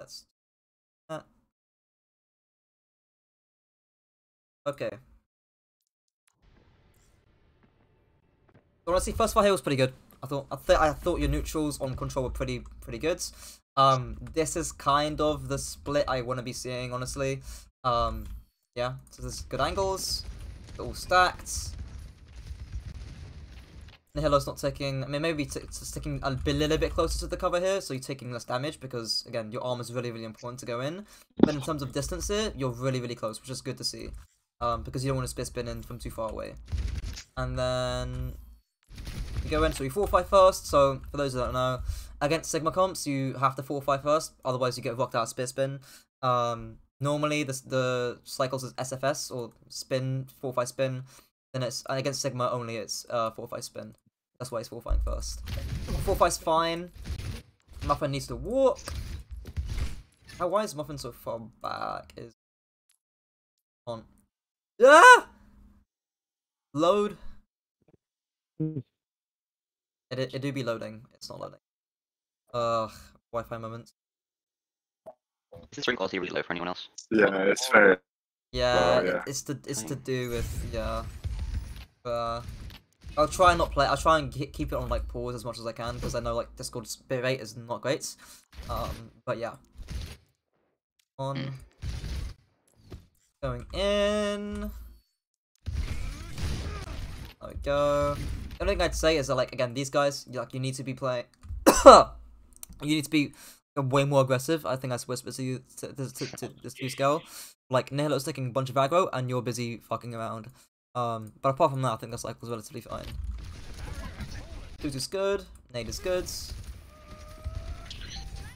That's that. Okay. Honestly, first fight here was pretty good. I thought I, I thought your neutrals on control were pretty pretty good. Um, this is kind of the split I want to be seeing, honestly. Um, yeah, so there's good angles, all stacked. Nihilo's not taking. I mean, maybe sticking a little bit closer to the cover here, so you're taking less damage because again, your arm is really really important to go in. But in terms of distance here, you're really really close, which is good to see. Um, because you don't want to spit spin in from too far away. And then you go in, so you fortify first. So, for those who don't know, against Sigma comps, you have to fortify first, otherwise, you get rocked out of spit spin. Um, normally, the, the cycles is SFS or spin, fortify spin. Then it's against Sigma only, it's uh, fortify spin. That's why it's fortify first. fortify's fine. Muffin needs to walk. How why is Muffin so far back? Is on. Ah! Load. It, it, it do be loading. It's not loading. Ugh, Wi-Fi moments. Is the stream quality really low for anyone else? Yeah, it's very. Yeah, Oh, yeah. It, it's to it's to do with yeah. Uh, I'll try and not play. I'll try and keep it on like pause as much as I can because I know like Discord's bit rate is not great. Um, but yeah. On. Going in. There we go. The only thing I'd say is that like again these guys like you need to be playing. you need to be way more aggressive. I think I whispered to you to, to, to, to this new scale. Like Nihilo's taking a bunch of aggro and you're busy fucking around. Um, but apart from that, I think this cycle's relatively fine. Dude is good. Nade is good.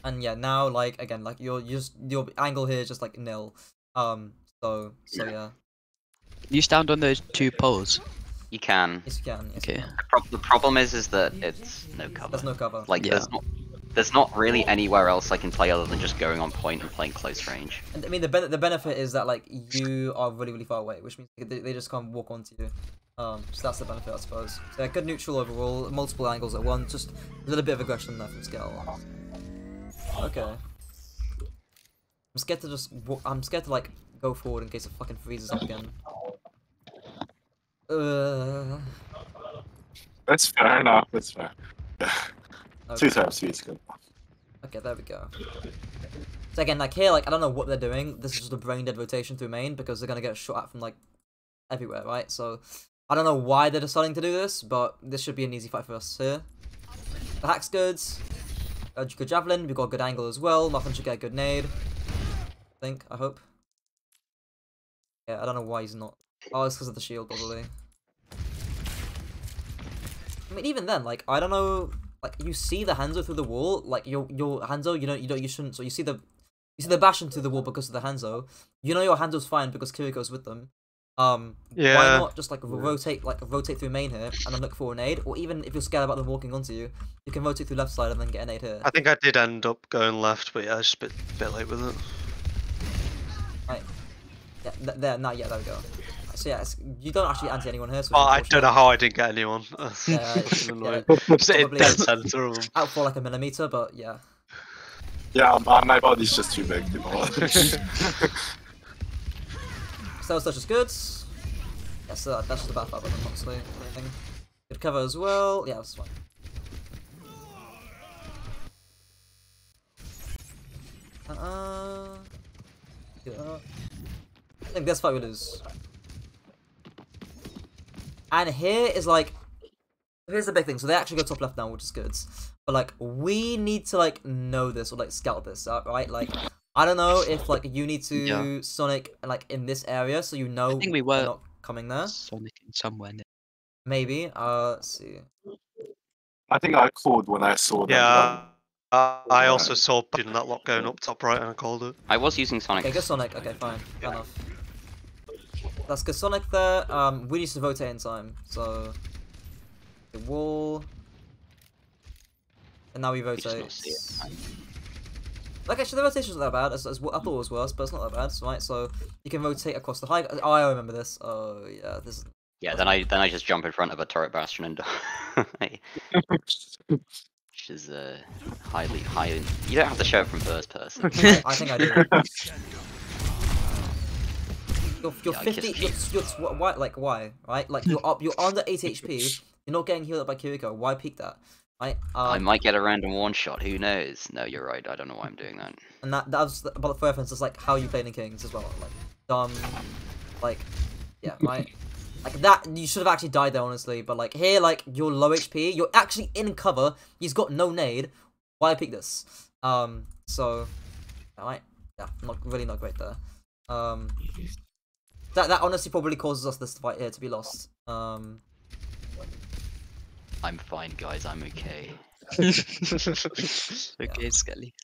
And yeah, now like again, like your your your angle here is just like nil. Um, so so yeah, You stand on those two poles. You can. yes you can. Yes, you Okay. can. The, prob- the problem is, is that it's no cover. There's no cover. Like, Yeah. there's not, there's not really anywhere else I can play other than just going on point and playing close range. And I mean, the ben- the benefit is that like you are really really far away, which means they, they just can't walk onto you. Um, so that's the benefit, I suppose. So yeah, good neutral overall, multiple angles at once, just a little bit of aggression there from scale. Okay. I'm scared to just. I'm scared to like go forward in case it fucking freezes up again. Uh. That's fair enough. That's fair. Two times speed's good. Okay, there we go. So again, like here, like I don't know what they're doing. This is just a brain dead rotation through main because they're gonna get shot at from like everywhere, right? So I don't know why they're deciding to do this, but this should be an easy fight for us here. The hack's good. Uh, good javelin. We've got a good angle as well. Muffin should get a good nade. I think. I hope. Yeah, I don't know why he's not. Oh, it's because of the shield, probably. I mean, even then, like I don't know like you see the Hanzo through the wall, like your your Hanzo, you know, you don't, you shouldn't. So you see the, you see the Bastion through the wall because of the Hanzo. You know your Hanzo's fine because Kiriko's with them. Um, why not just like rotate, like rotate through main here and then look for an aid, or even if you're scared about them walking onto you, you can rotate through left side and then get an aid here. I think I did end up going left, but yeah, I was just a bit, bit late with it. Right. Yeah, th- there, now, yeah, there we go. So yeah, it's, you don't actually anti anyone here. So Well, it's I don't know how I didn't get anyone. Yeah, It's it's- annoying. yeah, Sitting dead center of them. out for like a millimeter, but yeah. Yeah, my, my body's just too big. You know? Stealth touch is good. Yeah, so that, that's just about five of honestly. I. Good cover as well. Yeah, that's fine. Uh, yeah. I think this fight we lose. And here is like, here's the big thing. So they actually go top left now, which is good. But like, we need to like know this or like scout this out, right? Like, I don't know if like you need to Yeah. Sonic like in this area so you know I think we they're were- not coming there. Sonic somewhere. near- Maybe. Uh, let's see. I think I called when I saw that. Yeah. Uh, I also saw in that lot going up top right and I called it. I was using Sonic. Okay, good Sonic. Okay, fine. Fair enough. That's good Sonic there. Um, we need to rotate in time. So, the wall. And now we We just rotate. it. Like actually, the rotation's not that bad. As, as, I thought it was worse, but it's not that bad, right? So you can rotate across the high. Oh, I remember this. Oh yeah, this. Is... Yeah, then I then I just jump in front of a turret bastion and die. which is uh, highly highly. You don't have to show it from first person. I, I think I do. You're, you're Yeah, 50. kissed You're, you're tw- why? Like why? Right? Like you're up. You're under 8 HP. You're not getting healed up by Kiriko. Why peek that? Right? Um, I might get a random one shot. Who knows? No, you're right. I don't know why I'm doing that. And that that was about the reference. It's like how you play in Kings as well. Like dumb. Like yeah, right. Like that, you should have actually died there, honestly. But like here, like you're low HP, you're actually in cover. He's got no nade. Why pick this? Um, so, alright, yeah, not really not great there. Um, that that honestly probably causes us this fight here to be lost. Um, I'm fine, guys. I'm okay. okay, Skelly.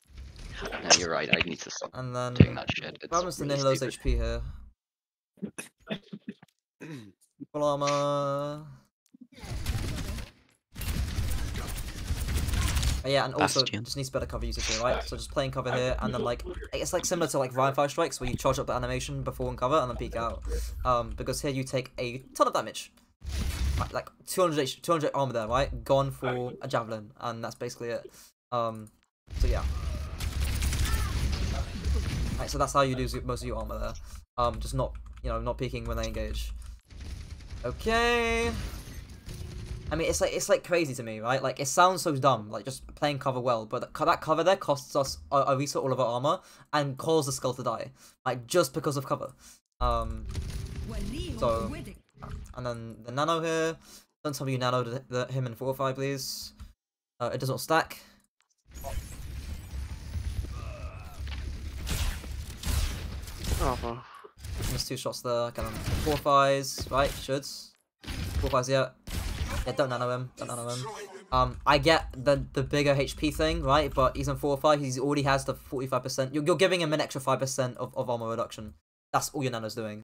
No, you're right. I need to stop and then doing that shit. It's what happens to really Nihilo's. HP here? Full armor. Oh, yeah, and also Bastion. just needs better cover usage here, right? So just playing cover here, and then like it's like similar to like Rein Fire Strikes, where you charge up the animation before and cover, and then peek out. Um, because here you take a ton of damage, like 200 200 armor there, right? Gone for a javelin, and that's basically it. Um, so yeah. Right, so that's how you lose most of your armor there. Um, just not you know not peeking when they engage. Okay. I mean, it's like it's like crazy to me, right? Like it sounds so dumb, like just playing cover well, but that, cover there costs us a, a reset all of our armor and causes the skull to die, like just because of cover. Um, so and then the nano here. Don't tell me you nanoed the, the, him in four or five, please. Uh, it does not stack. Oh, well. Missed two shots there. Kind of four fives, right? Should four fives, yeah. Yeah, don't nano him. Don't nano him. Um, I get the the bigger HP thing, right? But he's on four or five. He's already has the forty five percent. You're you're giving him an extra five percent of of armor reduction. That's all your nano's doing.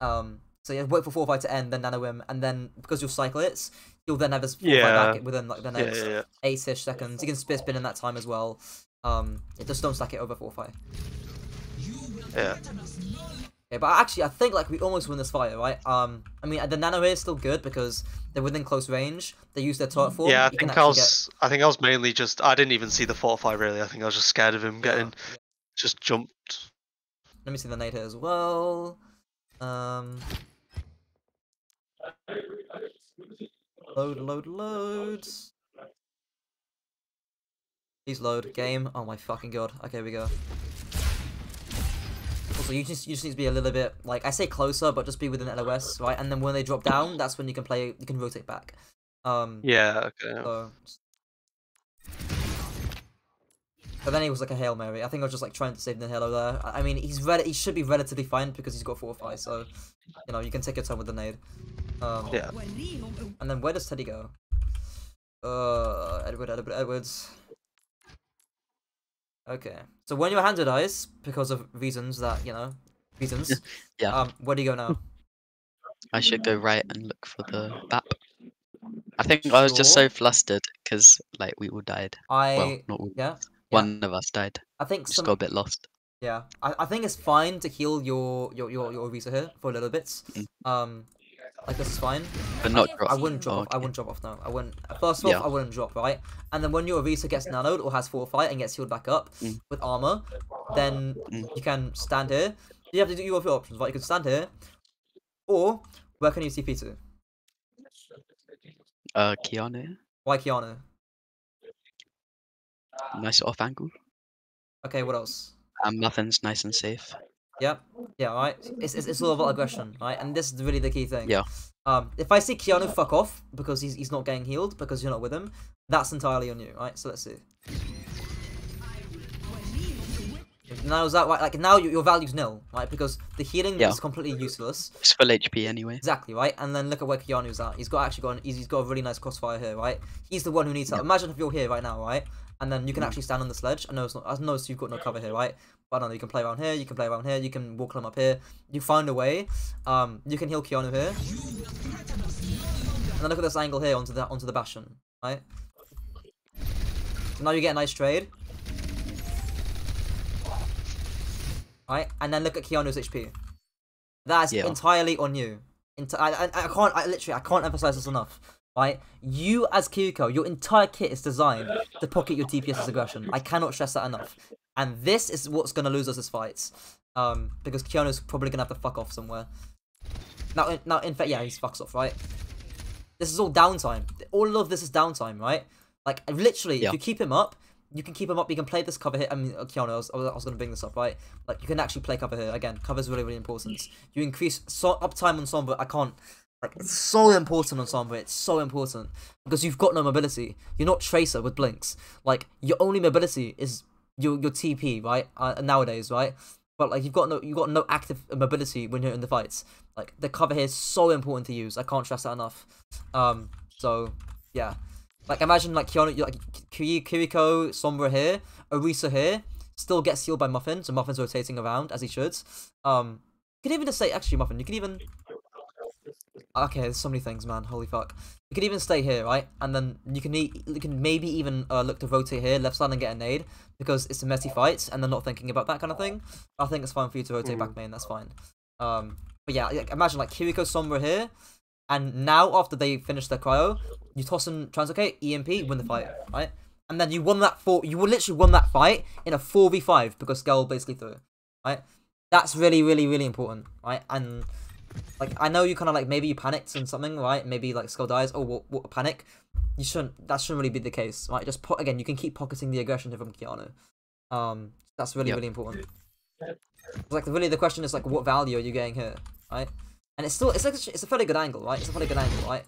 Um, so yeah, wait for four or five to end, then nano him, and then because you'll cycle it, you'll then have his four Yeah. back within like the next yeah, yeah. eight-ish seconds. You can spit spin in that time as well. Um, it just don't stack it over four or five. Yeah. Okay, but actually, I think like we almost win this fight, right? Um, I mean, the nano here is still good because they're within close range. They use their turret form. Yeah, I you think I was. I think I was mainly just. I didn't even see the fortify really. I think I was just scared of him get- getting just jumped. Let me see the nade here as well. Um, load, load, load. Please load game. Oh my fucking god. Okay, we go. Also, you just you just need to be a little bit like I say closer, but just be within LOS, right? And then when they drop down, that's when you can play. You can rotate back. Um, Yeah. Okay. so. But then he was like a hail mary. I think I was just like trying to save the halo there. I I mean, he's rel- he should be relatively fine because he's got four or five. So, you know, you can take your time with the nade. Um, Yeah. And then where does Teddy go? Uh, Edward, Edward, Edwards. Okay. So when your hand dies because of reasons that you know, reasons. Yeah. Um, where do you go now? I should go right and look for the BAP. I think I was just so flustered because like we all died. I Well, not all. yeah. One of us died. I think Just some got a bit lost. Yeah, I, I think it's fine to heal your your your your visa here for a little bit. Mm. Um, like this is fine. But not drop. I wouldn't drop. Oh, off. I wouldn't drop off. No, I wouldn't. First off, Yeah. I wouldn't drop. Right, and then when your visa gets nanoed or has fortified and gets healed back up Mm. with armor, then Mm. you can stand here. You have to do your options, right? You can stand here, or where can you TP to? Uh, Keanu. Why Keanu? Nice off angle. Okay, what else? And nothing's nice and safe. Yep. Yeah, right. It's, it's, it's all about aggression, right? And this is really the key thing. Yeah. Um, if I see Keanu fuck off because he's, he's not getting healed because you're not with him, that's entirely on you, right? So let's see. Now is that right? Like now your, your value's nil, right? Because the healing Yeah. is completely useless. It's full HP anyway. Exactly, right? And then look at where Keanu's at. He's got actually got an, he's, he's got a really nice crossfire here, right? He's the one who needs help. Imagine if you're here right now, right? And then you can Mm. actually stand on the sledge. I know it's not. I know you've got no cover here, right? But I don't know. You can play around here. You can play around here. You can walk climb up here. You find a way. Um, you can heal Keanu here. And then look at this angle here onto the onto the Bastion, right? So now you get a nice trade. Right, and then look at Keanu's HP. That's Yeah. entirely on you. Enti- I, I, I can't. I literally. I can't emphasize this enough. Right? You as Kiriko, your entire kit is designed to pocket your DPS's aggression. I cannot stress that enough. And this is what's gonna lose us this fights. Um, because Keanu's probably gonna have to fuck off somewhere. Now, in, now, in fact, yeah, he fucks off, right? This is all downtime. All of this is downtime, right? Like, literally, Yeah. if you keep him up, you can keep him up. You can play this cover here. I mean, uh, Keanu, I was, I was going to bring this up, right? Like, you can actually play cover here. Again, cover is really, really important. You increase so uptime on Sombra. I can't. Like, it's so important on Sombra. It's so important because you've got no mobility. You're not Tracer with blinks. Like, your only mobility is your your TP, right? Uh, nowadays, right? But like, you've got no you've got no active mobility when you're in the fights. Like, the cover here is so important to use. I can't stress that enough. Um. So yeah. Like imagine like Keanu, like Kiri- Kiriko, Sombra here, Orisa here, still gets healed by Muffin, so Muffin's rotating around as he should. Um, you could even just say actually Muffin, you could even. Okay, there's so many things, man. Holy fuck. You could even stay here, right? And then you can e- you can maybe even uh, look to rotate here, left side, and get a nade because it's a messy fight, and they're not thinking about that kind of thing. I think it's fine for you to rotate back main. That's fine. Um, but yeah, like, imagine like Kiriko, Sombra here, and now after they finish their cryo, you toss in Translocate, EMP, win the fight, right? And then you won that four. You will literally won that fight in a four v five because Skull basically threw, right? That's really, really, really important, right? And like I know you kind of like maybe you panicked and something, right? Maybe like Skull dies. Oh, what, what panic? You shouldn't. That shouldn't really be the case, right? Just put again. You can keep pocketing the aggression from Keanu. Um, that's really, Yep. really important. Like really, the question is like, what value are you getting here, right? And it's still it's like it's a fairly good angle, right? It's a fairly good angle, right?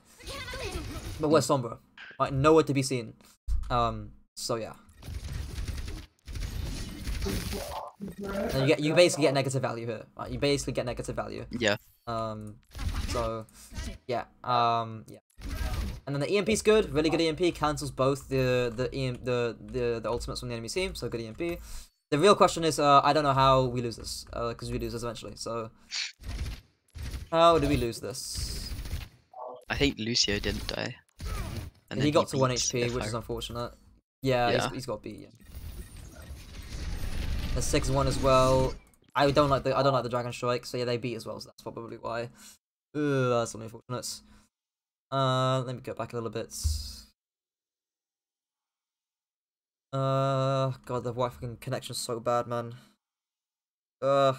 But we're Sombra, right? Nowhere to be seen. Um, so yeah. And you get you basically get negative value here, right? You basically get negative value. Yeah. Um, so yeah, um, yeah. And then the EMP's good, really good EMP, cancels both the the EM, the the the ultimates from the enemy team, so good EMP. The real question is, uh, I don't know how we lose this, uh, because we lose this eventually. So how do we lose this? I think Lucio didn't die. And he got to one HP, which is unfortunate. Yeah, Yeah. He's, he's got beat. Yeah. The six one as well. I don't like the I don't like the dragon strike, so yeah, they beat as well. So that's probably why. Ugh, that's unfortunate. Uh, let me go back a little bit. Uh, God, the Wi-Fi connection's so bad, man. Uh,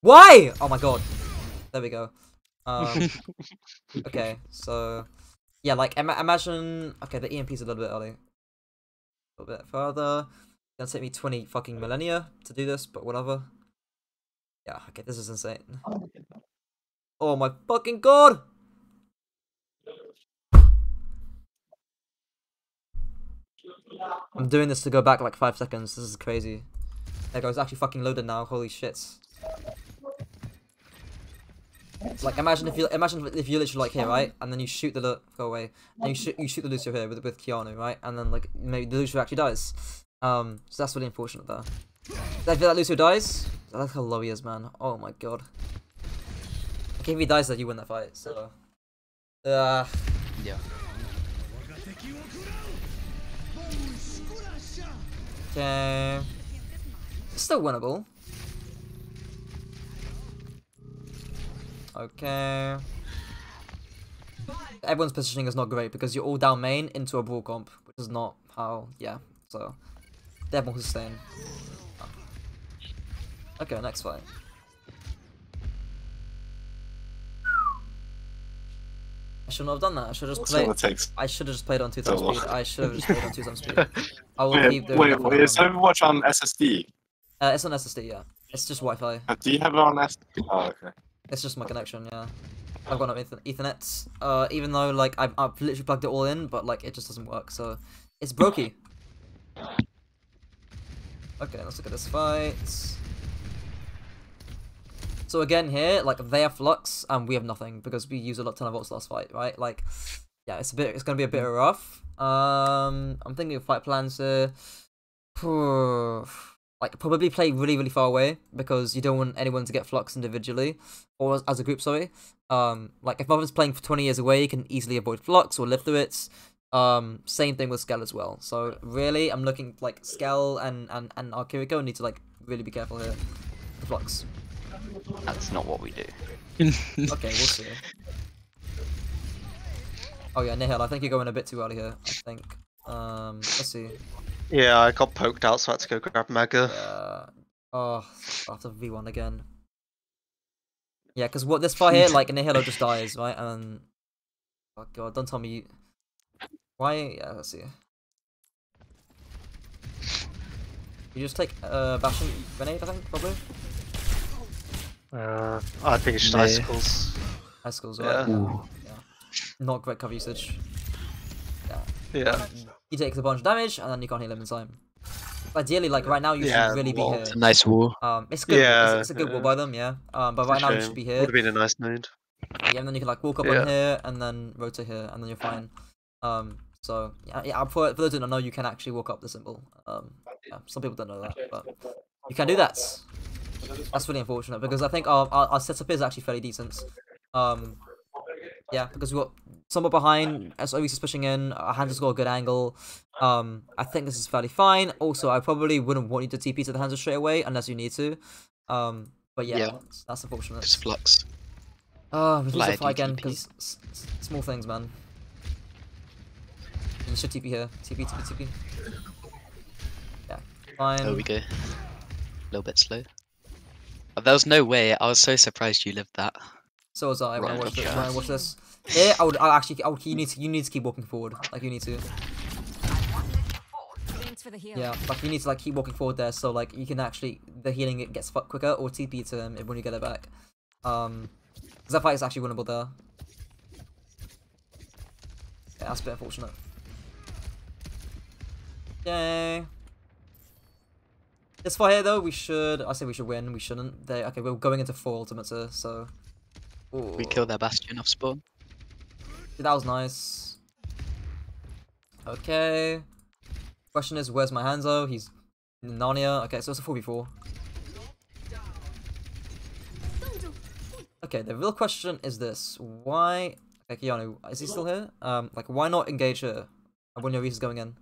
why? Oh my God. There we go. Um, okay, so yeah, like ima- imagine. Okay, the EMP's a little bit early. A little bit further. It's gonna take me twenty fucking millennia to do this, but whatever. Yeah, okay, this is insane. Oh my fucking god! I'm doing this to go back like five seconds. This is crazy. There goes actually fucking loaded now. Holy shit. Like imagine if you imagine if you literally like here right, and then you shoot the Lu- go away, and you shoot you shoot the Lucio here with with Keanu right, and then like maybe the Lucio actually dies. Um, so that's really unfortunate there. I feel like Lucio dies. I like how low he is, man. Oh my god. Okay, if he dies, then you win that fight. So, uh, Yeah. okay, it's still winnable. Okay. Everyone's positioning is not great because you're all down main into a brawl comp, which is not how. Yeah, so will sustain. Okay, next fight. I shouldn't have done that. I should have just That's played. I should have just played on two times speed. I should have just played on two times speed. I will Wait, keep doing wait, wait, is Overwatch on SSD? Uh, it's on SSD, yeah. It's just Wi-Fi. Uh, Do you have it on SD? Oh, okay. It's just my connection, yeah. I've got no Ether- Ethernet. Uh, even though like I've, I've literally plugged it all in, but like it just doesn't work. So it's brokey. Okay, let's look at this fight. So again here, like they have flux and we have nothing because we used a lot ton of ults last fight, right? Like, yeah, it's a bit, it's gonna be a bit rough. Um, I'm thinking of fight plans here. like probably play really really far away because you don't want anyone to get flux individually or as, a group. Sorry. Um, like if Mother's playing for 20 years away, you can easily avoid flux or live through it. Um, same thing with Skell as well. So really, I'm looking like Skell and and and Arkiriko need to like really be careful here. The flux. That's not what we do. Okay, we'll see. Oh yeah, Nihil. I think you're going a bit too early here. I think. Um, let's see. Yeah, I got poked out, so I had to go grab Mega. Yeah. Oh, after V1 again. Yeah, because what this fight here, like Nihilo just dies, right? And oh god, don't tell me. You... Why? Yeah, let's see. You just take uh Bastion grenade, I think, probably. Uh, I think it's just Meh. icicles. High schools, right? Yeah. Ooh. Not great cover usage. Yeah. Yeah. He takes a bunch of damage, and then you can't heal him in time. Ideally, like right now, you Yeah, should really be here. It's a nice wall. Um, it's good. Yeah, it's, it's a good wall yeah. by them, yeah. Um, but right now you should be here. Would have been a nice node. Yeah, and then you can like walk up Yeah. on here and then rotate here, and then you're fine. Um, so yeah, yeah. For, for those who don't know, you can actually walk up the symbol. Um, yeah, some people don't know that, but you can do that. That's really unfortunate because I think our our, our setup is actually fairly decent. Um, yeah, because we got somewhat behind, as is pushing in. Our hands has got a good angle. Um, I think this is fairly fine. Also, I probably wouldn't want you to TP to the hands straight away unless you need to. Um, but yeah, Yeah. That's, that's unfortunate. Just flux. Oh, we lose the fight again because small things, man. You should TP here. TP, TP, TP. Yeah, fine. There we go. A little bit slow. There was no way. I was so surprised you lived that. So was I when I watched, it, when I watched this. Yeah, I would. I actually. I would, you need to. You need to keep walking forward. Like you need to. Thanks for the heal. Yeah, like you need to like keep walking forward there, so like you can actually the healing it gets fucked quicker or TP to him when you get it back. Um, because that fight is actually winnable there. Yeah, that's a bit unfortunate. Yay. This fight here though, we should. I say we should win. We shouldn't. They okay. We're going into four ultimates here, so. We Ooh. killed their bastion off spawn. That was nice. Okay. Question is, where's my Hanzo? He's in Narnia. Okay, so it's a 4v4. Okay, the real question is this. Why... Okay, Keanu, is he still here? Um, like, why not engage here? When your Reese is going in?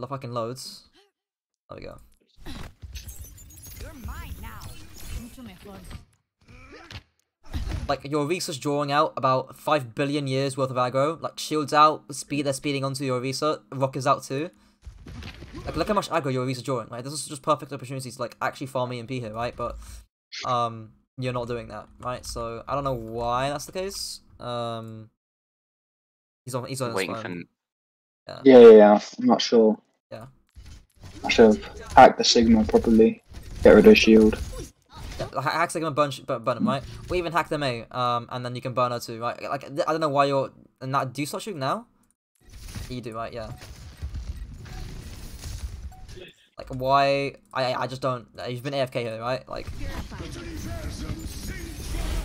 The fucking loads. There we go. You're mine now. Mucho mejor. like your Orisa's drawing out about five billion years worth of aggro. Like shields out, speed they're speeding onto your Orisa, Rock is out too. Like look how much aggro your Orisa's drawing, right? This is just perfect opportunity to like actually farm EMP here, right? But um you're not doing that, right? So I don't know why that's the case. Um He's on he's on his Waiting phone. for Yeah. Yeah, yeah, yeah. I'm not sure. Yeah. I should have hacked the Sigma properly. Get rid of shield. Yeah, hack Sigma burn, burn him, right? Or even hack them A, um, and then you can burn her too, right? Like, I don't know why you're. And that, do you start shooting now? You do, right? Yeah. Like, why? I I just don't. You've been AFK here, right? Like,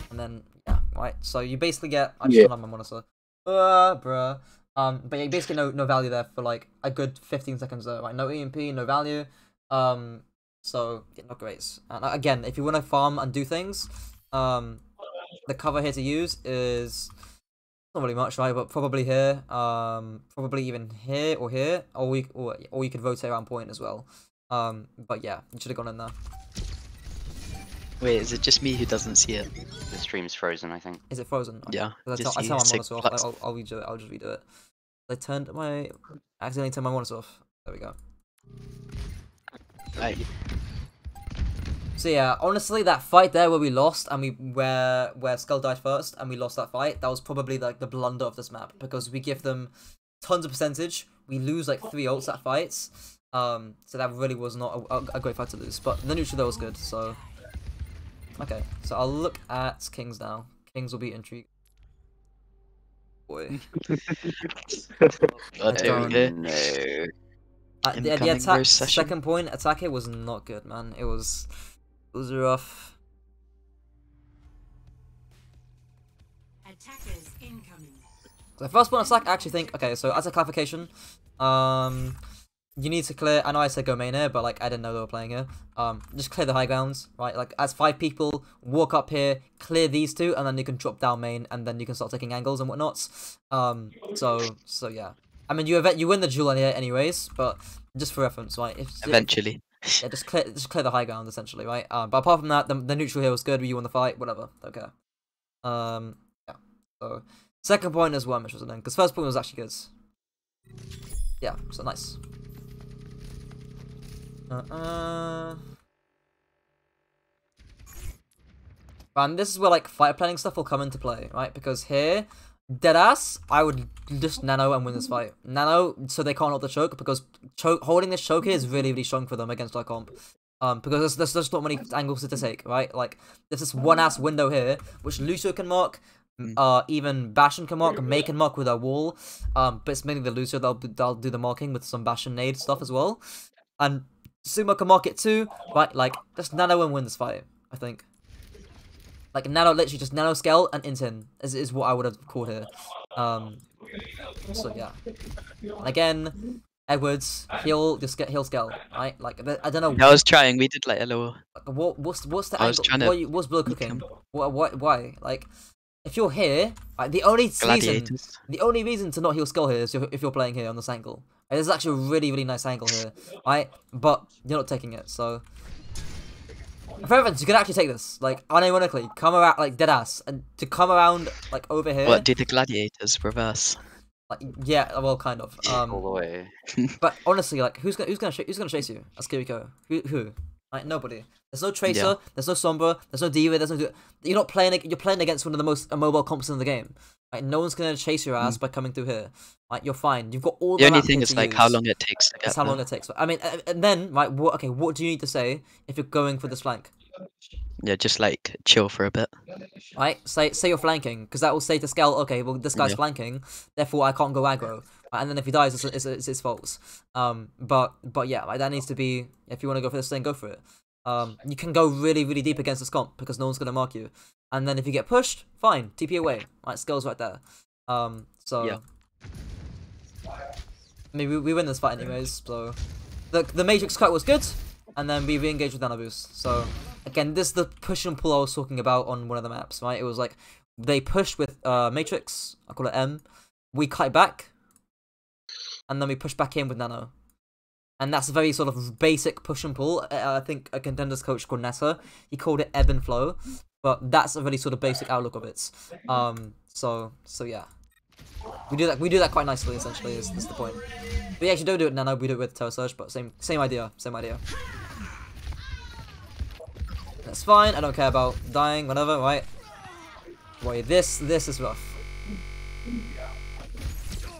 and then yeah, right. So you basically get. I just Yeah. don't have my monitor. Uh, bruh. Um, but yeah, basically no no value there for like a good 15 seconds there, right? No EMP, no value. Um, so yeah, not great. And uh, again, if you want to farm and do things, um, the cover here to use is not really much, right? But probably here, um, probably even here or here, or we or or you could rotate around point as well. Um, but yeah, you should have gone in there. Wait, is it just me who doesn't see it? the stream's frozen. I think. Is it frozen? Okay. Yeah, 'Cause I, just tell, I tell my monitor off. I'll, I'll redo it. I'll just redo it. I turned my I accidentally turned my monitor off. There we go. Right. So yeah, honestly, that fight there where we lost and we where where Skull died first and we lost that fight, that was probably like the blunder of this map because we give them tons of percentage. We lose like three ults at fights. Um, so that really was not a, a, a great fight to lose. But the neutral though was good. So okay, so I'll look at Kings now. Kings will be intrigued. Boy, God, here we Oh, go. no. uh, the, the attack roast second point attack here was not good, man. It was it was rough. Attackers incoming. The first one, I actually think okay. So as a clarification, um, you need to clear. I know I said go main here, but like I didn't know they were playing here. Um, just clear the high grounds, right? Like as five people, walk up here, clear these two, and then you can drop down main, and then you can start taking angles and whatnots. Um, so so yeah. I mean, you event you win the duel here anyways, but just for reference, right? If, Eventually. yeah, just clear just clear the high ground essentially, right? Um, but apart from that, the, the neutral here was good. You won the fight, whatever. Okay. Um, yeah. So second point is one which was annoying because first point was actually good. Yeah, so nice. Uh, uh... And this is where like fight planning stuff will come into play, right? Because here, deadass, I would just nano and win this fight. Nano, so they can't hold the choke because choke holding this choke here is really really strong for them against our comp. Um, because there's, there's just not many angles to take, right? Like there's this one ass window here which Lucio can mark, uh, even Bastion can mark, Mei can mark with a wall. Um, but it's mainly the Lucio that'll they'll do the marking with some Bastion nade stuff as well, and Sumo can mark it too, right? Like just nano and win this fight, I think. Like nano, literally just nano scale and intin is is what I would have called here. Um, so yeah. And again, Edwards he'll just get he'll scale, right? Like I don't know. I was trying. We did like a little. Like, what what's what's the I was angle? trying What you, what's Blue cooking? What what why? Like, if you're here, like, the only reason the only reason to not heal skull here is if you're playing here on this angle. And This is actually a really really nice angle here, right? But you're not taking it, so. For instance, you can actually take this, like unironically, come around like dead ass, and to come around like over here. What do the gladiators reverse? Like, yeah, well, kind of. all the Um, way. but honestly, like, who's gonna who's gonna who's gonna chase you as Kiriko? Who who? Like nobody. There's no Tracer. There's no Sombra. There's no D.Va. There's no. You're not playing. You're playing against one of the most immobile comps in the game. Like no one's gonna chase your ass by coming through here. Like you're fine. You've got all Mm. The the. only thing is like how long it takes to get That's how long there. it takes. I mean, and then right. What? Okay. What do you need to say if you're going for this flank? Yeah, just like chill for a bit. Right? Say say you're flanking, because that will say to Scale, okay, well this guy's Yeah. flanking, therefore I can't go aggro. Right? And then if he dies, it's, it's, it's his fault. Um, but but yeah, like that needs to be. If you want to go for this thing, go for it. Um, you can go really really deep against this comp because no one's gonna mark you. And then if you get pushed, fine, TP away. Right, skills right there. Um, so. Yeah. I mean, we, we win this fight anyways, so the the Matrix cut was good, and then we re-engaged with Nano Boost. So again, this is the push and pull I was talking about on one of the maps, right? It was like they pushed with uh Matrix, I call it M. We cut it back, and then we push back in with Nano. And that's a very sort of basic push and pull. Uh, I think a contenders coach called Nessa, he called it ebb and flow, but that's a really sort of basic outlook of it. Um, so so yeah, we do that. We do that quite nicely. Essentially, is, is the point. We actually don't do it Nano. We do it with Terra Surge, but same same idea. Same idea. That's fine. I don't care about dying. Whatever. Right. Wait. This this is rough.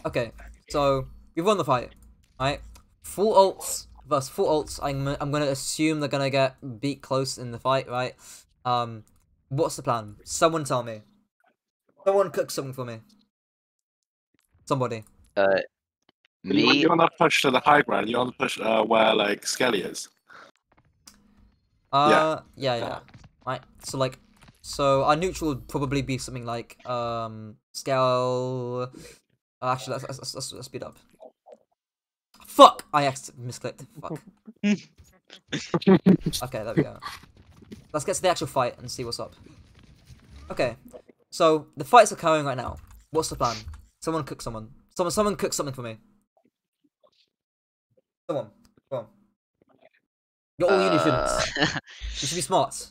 Okay. So we've won the fight. Right. Full ults versus full ults. I'm I'm gonna assume they're gonna get beat close in the fight. Right. Um. What's the plan? Someone tell me. Someone cook something for me. Somebody. Uh, You, me, you want to push to the high ground. You want to push uh, where like Skelly is. Uh, yeah, yeah. Right. So like, so our neutral would probably be something like um scale. Uh, actually, let's, let's, let's, let's speed up. Fuck! I acc- misclicked. Fuck. okay, there we go. Let's get to the actual fight and see what's up. Okay, so the fight's are occurring right now. What's the plan? Someone cook someone. Someone, someone cook something for me. Someone, come on. You're all uh, You should be smart.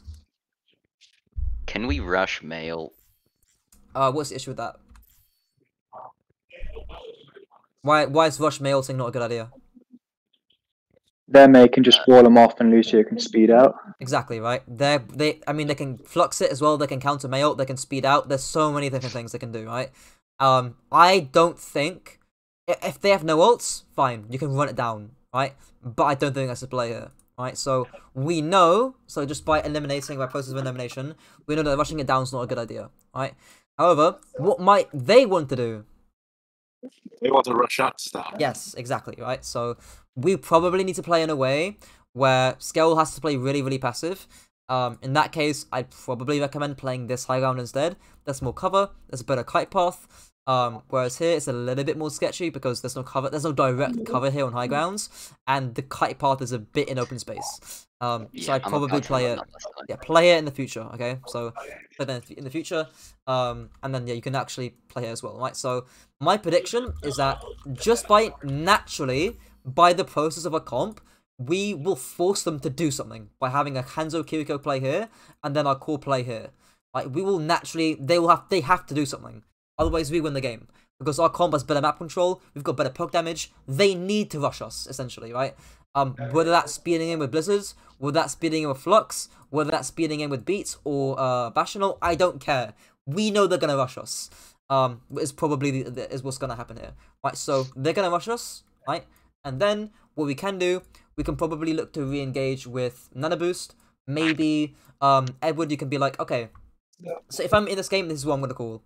can we rush mail? Uh, what's the issue with that? Why why is rush mail thing not a good idea? Then they can just wall them off and Lucio can speed out. Exactly right. They they I mean they can flux it as well. They can counter mail. They can speed out. There's so many different things they can do. Right. Um, I don't think if they have no ults, fine, you can run it down. Right. But I don't think that's a play here. Right. So we know. So just by eliminating by process of elimination, we know that rushing it down is not a good idea. Right. However, what might they want to do? They want to rush up stuff. Yes, exactly, right? So we probably need to play in a way where Skell has to play really, really passive. Um, in that case, I'd probably recommend playing this high ground instead. There's more cover, there's a better kite path. Um, whereas here it's a little bit more sketchy because there's no cover, there's no direct cover here on high grounds, and the kite path is a bit in open space. Um, so I'd probably play it that this time. yeah, play it in the future. Okay, so play that in the future, um, and then yeah, you can actually play it as well, right? So my prediction is that just by naturally by the process of a comp, we will force them to do something by having a Hanzo Kiriko play here and then our core play here. Like we will naturally, they will have, they have to do something. Otherwise, we win the game because our comp has better map control. We've got better poke damage. They need to rush us essentially, right? Um, whether that's speeding in with blizzards, whether that's speeding in with flux, whether that's speeding in with beats or uh Bastional, I don't care. We know they're gonna rush us. Um, is probably the, the, is what's gonna happen here, right? So they're gonna rush us, right? And then what we can do, we can probably look to re-engage with Nano Boost. Maybe um Edward, you can be like, okay. So if I'm in this game, this is what I'm gonna call.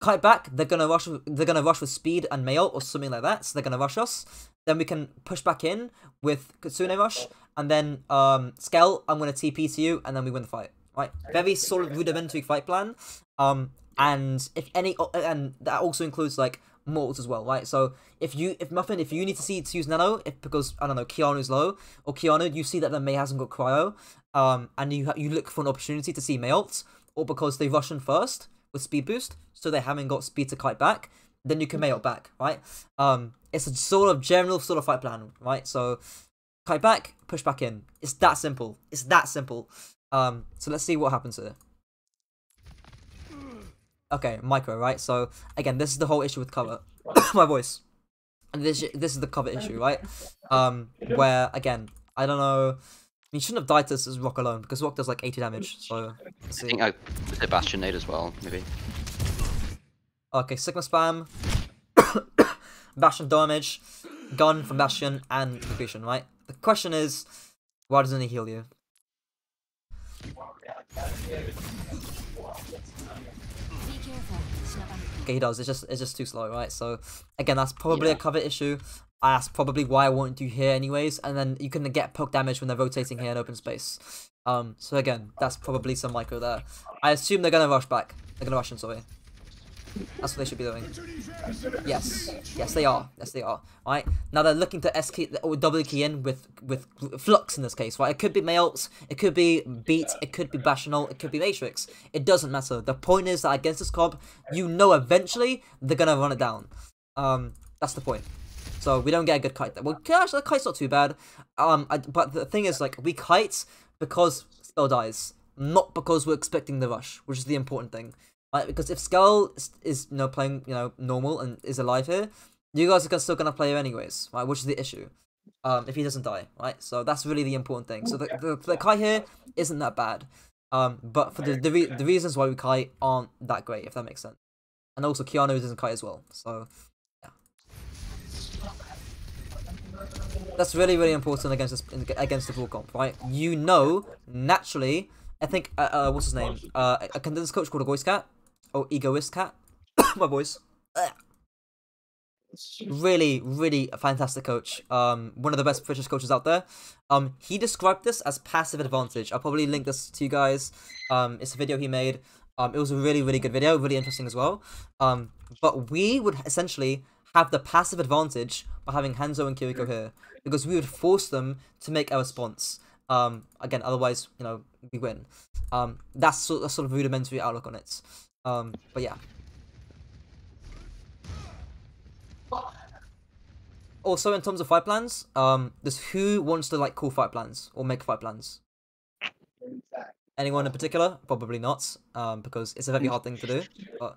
Kite back, they're gonna rush. They're gonna rush with speed and mail or something like that. So they're gonna rush us. Then we can push back in with Kitsune rush, and then um Skell, I'm gonna TP to you, and then we win the fight. Right, very sort of rudimentary fight plan. Um, and if any, and that also includes like mortals as well, right? So if you, if Muffin, if you need to see to use Nano, if because I don't know Keanu's low or Keanu, you see that the Mei hasn't got cryo, um, and you you look for an opportunity to see Mei Mayult, or because they rush in first with speed boost, so they haven't got speed to kite back, then you can Mayult back, right? Um, it's a sort of general sort of fight plan, right? So kite back, push back in. It's that simple. It's that simple. Um, so let's see what happens here. Okay, micro, right? So again, this is the whole issue with cover. My voice. And this this is the cover issue, right? Um, where again, I don't know. You shouldn't have died to this as Rock alone because Rock does like 80 damage. So I think I was Bastion Nade as well, maybe. Okay, Sigma spam, Bastion damage, gun from Bastion, and Accretion, right? The question is, why doesn't he heal you? Does. It's just it's just too slow, right? So again, that's probably a cover issue. That's probably why I won't do here, anyways. And then you can get poke damage when they're rotating here in open space. Um. So again, that's probably some micro there. I assume they're gonna rush back. They're gonna rush in. Sorry. That's what they should be doing. Yes. Yes, they are. Yes, they are. Right now they're looking to S key or W key in with with flux in this case. Right. It could be Mailts. It could be Beat. It could be Bastional. It could be Matrix. It doesn't matter. The point is that against this comp, you know eventually they're gonna run it down. Um. That's the point. So we don't get a good kite. there. Well, actually, the kite's not too bad. Um. I, but the thing is, like, we kite because Skull dies, not because we're expecting the rush, which is the important thing. Right, because if Skull is, is you know playing you know normal and is alive here, you guys are still gonna play her anyways, right? Which is the issue. Um, if he doesn't die, right? So that's really the important thing. So the the, the kite here isn't that bad. Um, but for the the, re- the reasons why we Kai aren't that great, if that makes sense. And also Keanu isn't Kai as well, so yeah. That's really really important against this against the full comp, right? You know naturally. I think uh, uh what's his name? Uh, a contenders coach called a voice cat or egoist cat. My voice. Really, really a fantastic coach. Um, one of the best British coaches out there. Um, he described this as passive advantage. I'll probably link this to you guys. Um, it's a video he made. Um, it was a really, really good video, really interesting as well. Um, but we would essentially have the passive advantage by having Hanzo and Kiriko here because we would force them to make a response. Um, again, otherwise, you know, we win. Um, that's sort of, sort of rudimentary outlook on it. Um, but yeah. Also, in terms of fight plans, um, there's who wants to like cool fight plans or make fight plans. Anyone in particular? Probably not, um, because it's a very hard thing to do. But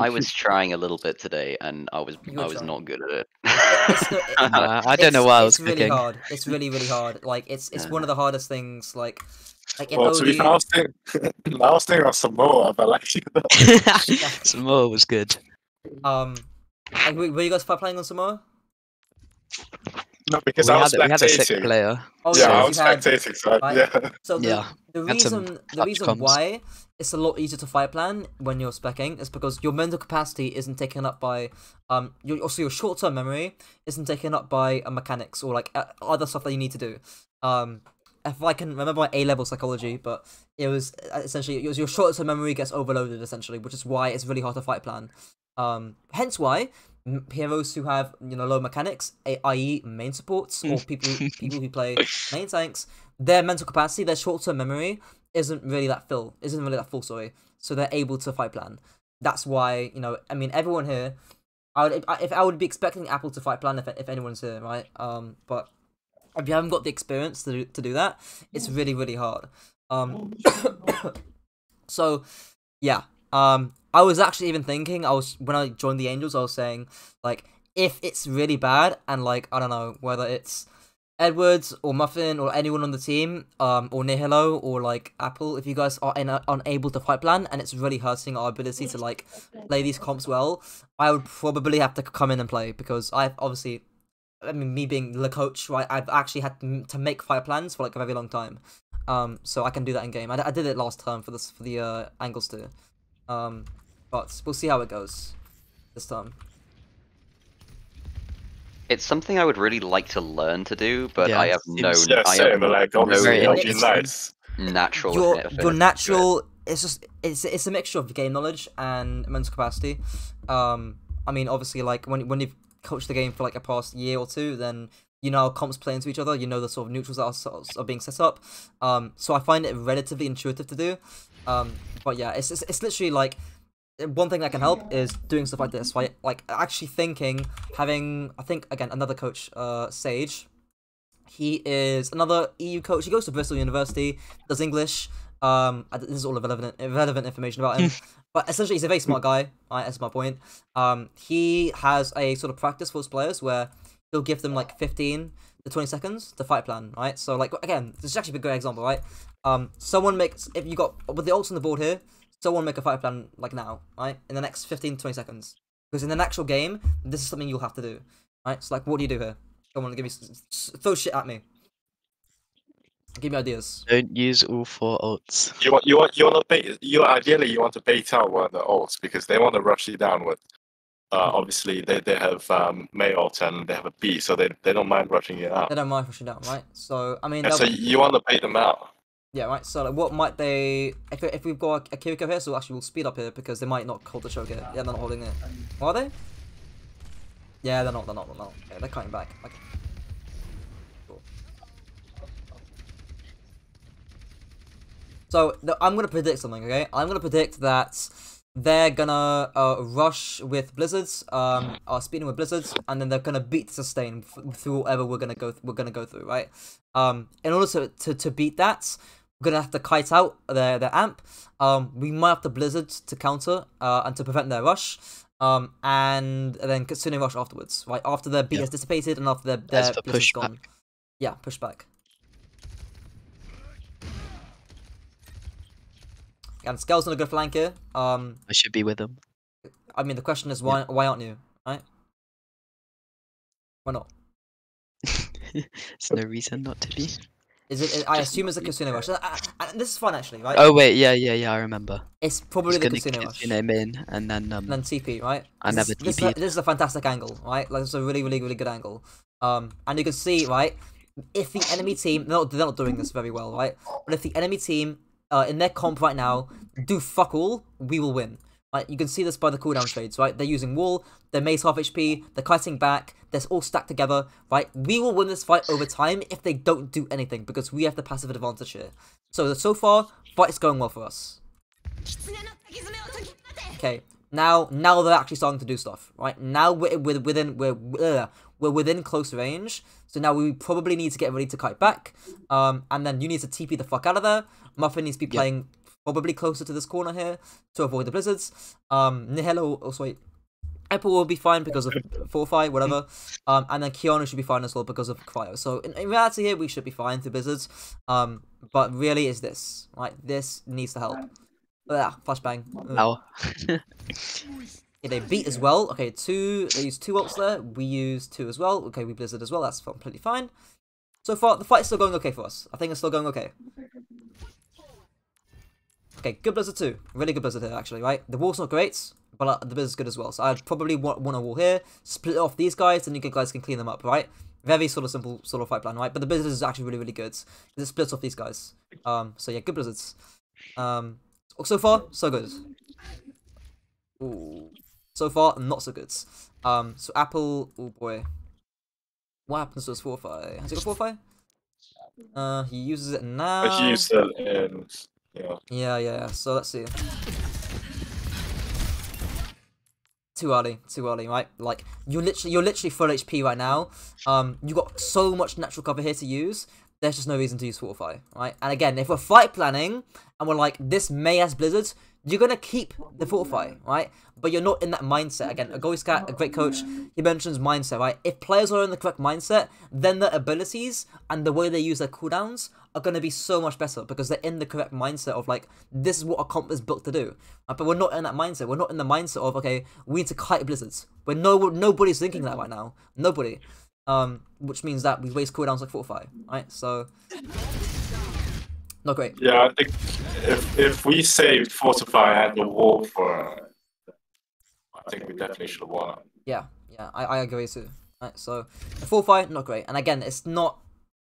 I was trying a little bit today, and I was I was trying. not good at it. It's the- Uh, I don't know why I was It's really cooking. hard. It's really, really hard. Like it's it's one of the hardest things. Like like in Well, to be OD fair, I was thinking, I was thinking of some more, but like, Samoa was good. Um, like, were, were you guys fight planning on Samoa? No, because we, I had, was we had a sick player. Oh yeah, I yes, was spectating, so right? yeah. So the, Yeah, the reason the reason comms. why it's a lot easier to fight plan when you're specking is because your mental capacity isn't taken up by um your also your short term memory isn't taken up by uh, mechanics or like uh, other stuff that you need to do. Um, if I can remember my A level psychology, but it was uh, essentially it was your short term memory gets overloaded essentially, which is why it's really hard to fight plan. Um, hence why m- heroes who have you know low mechanics, a- i.e. main supports or people people who play main tanks, their mental capacity, their short term memory isn't really that full, isn't really that full. Sorry, so they're able to fight plan. That's why you know I mean everyone here. I would I- if I would be expecting Apple to fight plan if if anyone's here, right? Um, but if you haven't got the experience to do, to do that, it's really really hard. Um, so yeah, Um, I was actually even thinking. I was when I joined the Angles. I was saying like if it's really bad and like I don't know whether it's Edwards or Muffin or anyone on the team, um, or Nihilo or like Apple, if you guys are in, unable to fight plan and it's really hurting our ability to like play these comps well, I would probably have to come in and play because I've obviously, I mean, me being the coach, right? I've actually had to, make fight plans for like a very long time, um, so I can do that in game. I, I did it last term for this for the uh, angles too, um, but we'll see how it goes this time. It's something I would really like to learn to do, but Yeah. I have no, yeah, I have but like no Very it'll be interesting. nice. natural your your natural it's just it's it's a mixture of game knowledge and mental capacity um i mean obviously like when when you've coached the game for like a past year or two then you know how comps play into each other you know the sort of neutrals that are, sort of- are being set up um so i find it relatively intuitive to do um but yeah it's it's, it's literally like one thing that can help is doing stuff like this right like actually thinking having i think again another coach uh sage he is another EU coach. He goes to Bristol University, does English. Um, this is all relevant irrelevant information about him. but essentially, he's a very smart guy. Right, that's my point. Um, he has a sort of practice for his players where he'll give them like 15 to 20 seconds to fight plan. Right, so like again, this is actually a good example. Right, um, someone makes if you got with the ults on the board here, someone make a fight plan like now. Right, in the next 15, 20 seconds. Because in an actual game, this is something you'll have to do. Right, so like, what do you do here? Come on, give me s- s- throw shit at me. Give me ideas. Don't use all four ults. You want you want you want to bait you ideally you want to bait out one of the ults because they want to rush you down with. Uh, obviously, they, they have um, Mei ult and they have a B, so they, they don't mind rushing it out. They don't mind rushing it down, right? So I mean, they'll- so you want to bait them out. yeah, right. So like, what might they? If if we've got a Kiriko here, so actually we'll speed up here because they might not hold the choke here. Yeah, they're not holding it. Are they? Yeah, they're not. They're not. They're not. Okay, they're cutting back. Okay. Cool. So I'm gonna predict something. Okay, I'm gonna predict that they're gonna uh, rush with blizzards, um, or speeding with blizzards, and then they're gonna beat sustain f- through whatever we're gonna go. Th- we're gonna go through, right? Um, in order to, to, to beat that, we're gonna have to kite out their their amp. Um, we might have to blizzard to counter uh, and to prevent their rush. Um, and then Kitsune rush afterwards, right? After their beat Yeah. has dissipated and after their, their blizzard's gone. Yeah, push back. And Scale's not a good flank here. Um, I should be with them. I mean, the question is why why aren't you? Right? Why not? There's no reason not to be. Is it? I assume it's a Kitsune rush. Uh, uh, this is fun actually, right? Oh wait, yeah, yeah, yeah. I remember. It's probably the Kitsune rush. Kitsune in and then um. and then TP, right? I This never is- this, this is a fantastic angle, right? Like it's a really, really, really good angle. Um, and you can see, right, if the enemy team, they're not, they're not doing this very well, right? But if the enemy team, uh, in their comp right now do fuck all, we will win. Right, you can see this by the cooldown trades, right? They're using wall, they're mace half HP, they're kiting back, they're all stacked together, right? We will win this fight over time if they don't do anything, because we have the passive advantage here. So, so far, fight's going well for us. Okay, now, now they're actually starting to do stuff, right? Now we're, we're within, we're, uh, we're within close range, so now we probably need to get ready to kite back. Um, and then you need to TP the fuck out of there. Muffin needs to be Yeah. playing probably closer to this corner here to avoid the blizzards. Um, Nihilo also wait. Apple will be fine because of Fortify, whatever. Um, and then Keanu should be fine as well because of Cryo. So in, in reality here, we should be fine through Blizzards. Um, but really is this, right? This needs to help. Ah, flashbang. Ugh. Ow. Yeah, they beat as well. Okay, two. They use two ults there. We use two as well. Okay, we blizzard as well. That's completely fine. So far, the fight's still going okay for us. I think it's still going okay. Okay, good blizzard too. Really good blizzard here, actually. Right, the wall's not great, but uh, the blizzard's good as well. So I'd probably want, want a wall here, split off these guys, and you guys can clean them up. Right, very sort of simple sort of fight plan. Right, but the blizzard is actually really really good. It splits off these guys. Um, so yeah, good blizzards. Um, so far so good. Ooh. So far, not so good. Um, so Apple, oh boy. What happens to his fortify? Has he got fortify? Uh, he uses it now. You used it in yeah. Yeah, yeah. So let's see. Too early, too early, right? Like you're literally you're literally full HP right now. Um, you got so much natural cover here to use. There's just no reason to use Fortify, right? And again, if we're fight planning and we're like this Mei as blizzards, you're gonna keep the fortify, right? But you're not in that mindset. Again, a Goalie Scat, a great coach, he mentions mindset, right? If players are in the correct mindset, then their abilities and the way they use their cooldowns are gonna be so much better because they're in the correct mindset of like this is what a comp is built to do. Right? But we're not in that mindset. We're not in the mindset of okay, we need to kite blizzards. We're no nobody's thinking that right now. Nobody. Um, which means that we waste cooldowns like fortify, right? So not great. Yeah, I think if if we saved Fortify and the Wall for, I think we definitely should have won. Yeah, yeah, I, I agree too. Right, so full not great. And again, it's not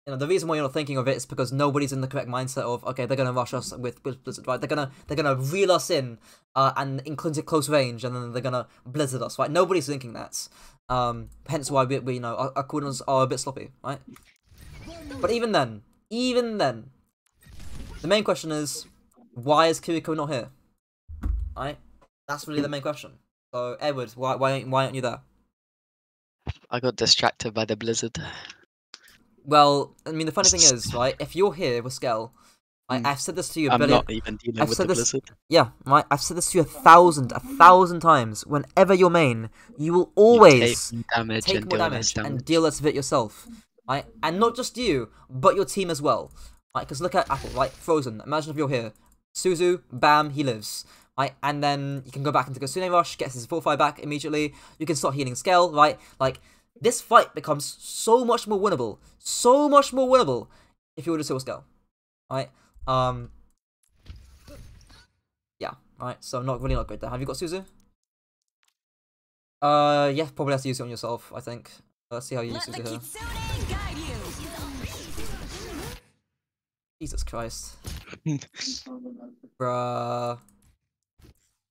you know the reason why you're not thinking of it is because nobody's in the correct mindset of okay, they're gonna rush us with, with Blizzard, right? They're gonna they're gonna reel us in uh and into close range and then they're gonna blizzard us, right? Nobody's thinking that. Um hence why we, we you know our, our cooldowns are a bit sloppy, right? But even then, even then, the main question is why is Kiriko not here? Right? That's really the main question. So Edward, why why why aren't you there? I got distracted by the blizzard. Well, I mean, the funny thing is, right? If you're here with Skell, I, Mm. I've said this to you a I'm billion. not even dealing I've with said the this- blizzard. Yeah, right. I've said this to you a thousand, a thousand times. Whenever you're main, you will You always take more damage take and more deal damage less and deal less of it yourself, right? And not just you, but your team as well, right? Because look at Apple, right? Frozen. Imagine if you're here, Suzu, bam, he lives, right? And then you can go back into Kitsune Rush, gets his full fight back immediately. You can start healing Scale, right? Like this fight becomes so much more winnable, so much more winnable if you were to steal Skell, right? Um. Yeah, right. So not really not great there. Have you got Suzu? Uh, yeah, probably have to use it on yourself. I think. Let's see how you use Let Suzu here. Jesus Christ. Bruh.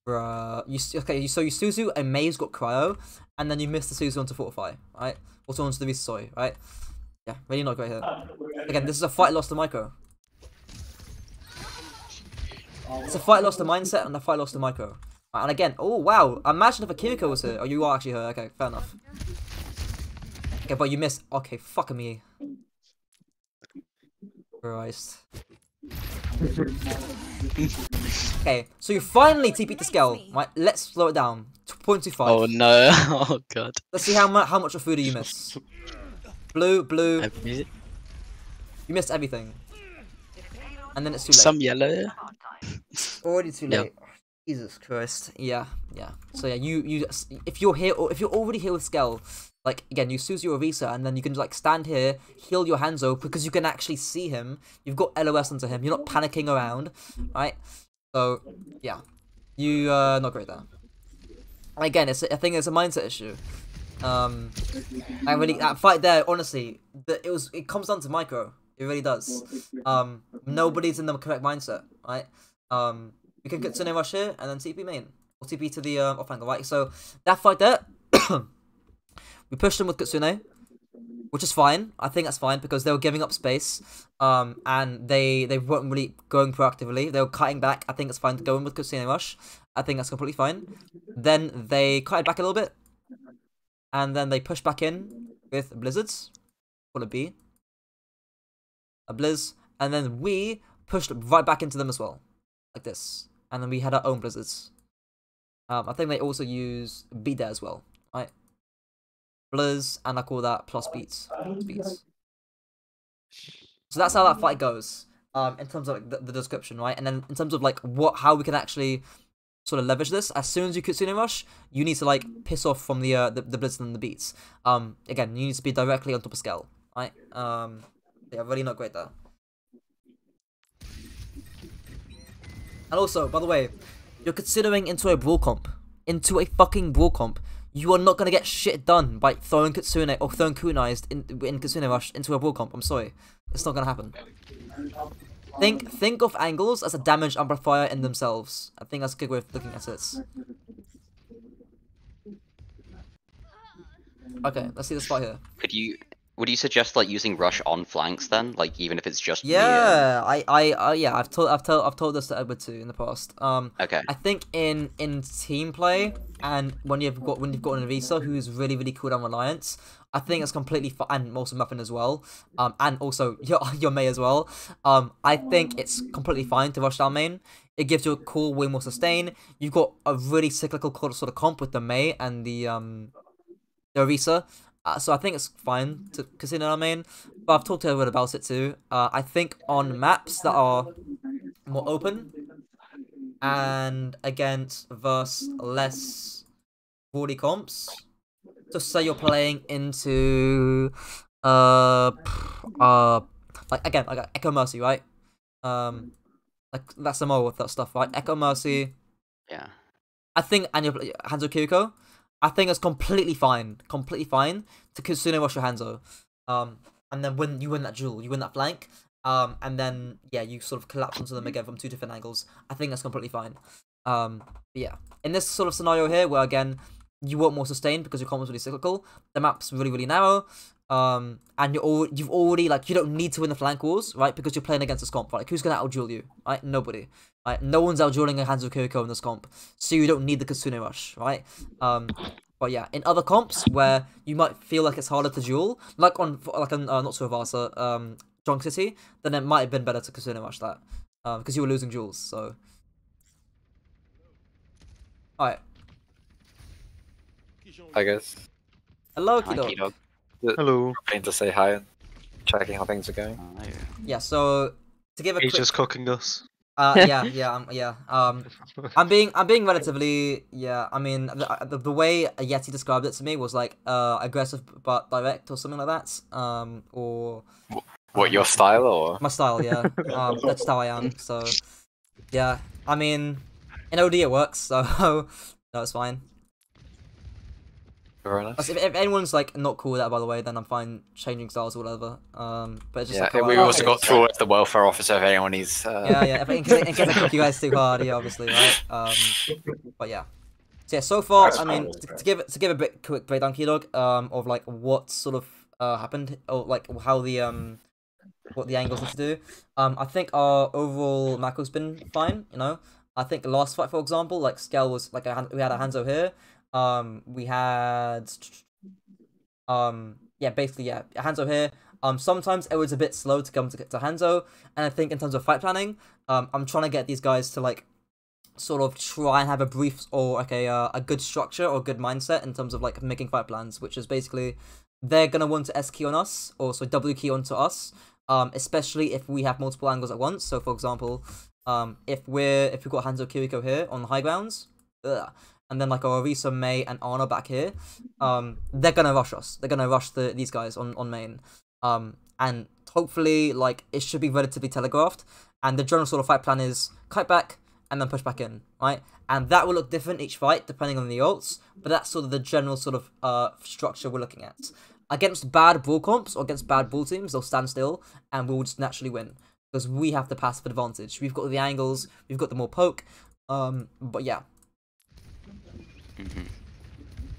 Bruh. You okay? So you Suzu and Mei's got cryo, and then you miss the Suzu onto fortify, right? Also onto the Visasoi, right? Yeah, really not great here. Again, this is a fight lost to micro. It's a fight lost to mindset and a fight lost to micro. Right, and again, oh wow! Imagine if a Kiriko was here. Oh, you are actually here. Okay, fair enough. Okay, but you missed. Okay, fuck me. Christ. okay, so you finally TP to scale. Right, let's slow it down. 0.25. Oh no! Oh god! Let's see how much how much of food do you miss. Blue, blue. You missed everything. And then it's too late. Some yellow. Already too late. Jesus Christ. Yeah, yeah. So yeah, you you if you're here or if you're already here with Skell, like again, you Suzu Visa, and then you can like stand here, heal your Hanzo because you can actually see him. You've got LOS onto him. You're not panicking around, right? So yeah, you uh not great there. Again, it's I think it's a mindset issue. Um, I really that fight there. Honestly, the, it was it comes down to micro. It really does. Um, nobody's in the correct mindset, right? Um, we can get Tsune Rush here and then TP main or TP to the um, off angle, right? So that fight there, we pushed them with Kitsune, which is fine. I think that's fine because they were giving up space, um, and they they weren't really going proactively. They were cutting back. I think it's fine to go in with Kitsune Rush. I think that's completely fine. Then they cut it back a little bit, and then they pushed back in with Blizzards. Call it B. A Blizz, and then we pushed right back into them as well, like this, and then we had our own Blizzards. Um, I think they also use beat there as well, right? Blizz, and I call that plus beats. Beats. So that's how that fight goes. Um, in terms of like, the, the description, right? And then in terms of like what how we can actually sort of leverage this. As soon as you Kitsune Rush, you need to like piss off from the uh, the, the Blitz and the beats. Um, again, you need to be directly on top of scale, right? Um, yeah, really not great there. And also, by the way, you're considering into a brawl comp, into a fucking brawl comp. You are not gonna get shit done by throwing Kitsune or throwing kunais in in Kitsune Rush into a brawl comp. I'm sorry, it's not gonna happen. Think think of angles as a damage amplifier in themselves. I think that's a good way of looking at it. Okay, let's see the spot here. Could you? Would you suggest like using rush on flanks then, like even if it's just Yeah, I, I, I, yeah, I've told, I've told, I've told this to Edward too in the past. Um, Okay. I think in in team play and when you've got when you've got an Orisa who's really really cool on reliance, I think it's completely fine. And also Muffin as well. Um, and also your your Mei as well. Um, I think it's completely fine to rush down main It gives you a cool, way more sustain. You've got a really cyclical sort of comp with the Mei and the um, the Orisa. Uh, so I think it's fine to consider I mean, But I've talked to everyone about it too. Uh, I think on maps that are more open and against versus less body comps. So say you're playing into uh uh like again like Echo Mercy, right? Um like that's the more with that stuff, right? Echo Mercy, Yeah. I think and you're Hanzo Kiriko, I think it's completely fine, completely fine to Kitsune hands. Hanzo. Um and then when you win that duel, you win that flank, um, and then yeah, you sort of collapse onto them again from two different angles. I think that's completely fine. Um, yeah, in this sort of scenario here, where again you want more sustain because your combo's really cyclical, the map's really really narrow, um, and you're all you've already like you don't need to win the flank wars, right? Because you're playing against a scomp. Like who's gonna outduel you? Right? Nobody. Right? No one's outdueling a Hanzo Kiriko in this comp, so you don't need the Kitsune Rush, right? Um, but yeah, in other comps where you might feel like it's harder to duel, like on like on uh, not so Vasa, um, Drunk City, then it might have been better to Kitsune Rush that, um, because you were losing duels. So, all right, I guess. hello, Hi, Kido. Kidog. Hello. Came to say hi and checking how things are going. Yeah, so to give a He's quick, just cooking us. uh, yeah, yeah, um, yeah, um, I'm being I'm being relatively yeah. I mean the, the, the way Yeti described it to me was like uh aggressive but direct or something like that. Um or What, your style or? my style, yeah. Um that's how I am. So yeah. I mean in OD it works, so no, it's fine. Fair enough. If, if anyone's like not cool with that by the way, then I'm fine changing styles or whatever. Um but it's just Yeah, like we also got through with the welfare officer if anyone needs. Uh, yeah, yeah. If, in, case, in case I cook you guys too hard, yeah, obviously, right? Um, but yeah. So yeah, so far, That's I mean, to, to give to give a bit quick breakdown, Keylog, um, of like what sort of uh happened, or like how the um, what the angles need to do. Um, I think our overall macro's been fine. You know, I think the last fight, for example, like scale was like a, we had a Hanzo here. Um, we had, um, yeah, basically yeah, Hanzo here. Um, sometimes it was a bit slow to come to get to Hanzo, and I think in terms of fight planning, um, I'm trying to get these guys to like sort of try and have a brief or like a uh, a good structure or good mindset in terms of like making fight plans, which is basically they're gonna want to S key on us or so W key onto us, um, especially if we have multiple angles at once. So for example, um, if we're if we've got Hanzo Kiriko here on the high grounds, ugh, and then like our Orisa, Mei, and Ana back here, um, they're gonna rush us. They're gonna rush the these guys on on main, um, and hopefully like it should be relatively telegraphed. And the general sort of fight plan is kite back and then push back in, right? And that will look different each fight depending on the ults, but that's sort of the general sort of uh structure we're looking at. Against bad bull comps or against bad bull teams, they'll stand still and we'll just naturally win because we have the passive advantage. We've got the angles, we've got the more poke. Um, but yeah, Mhm.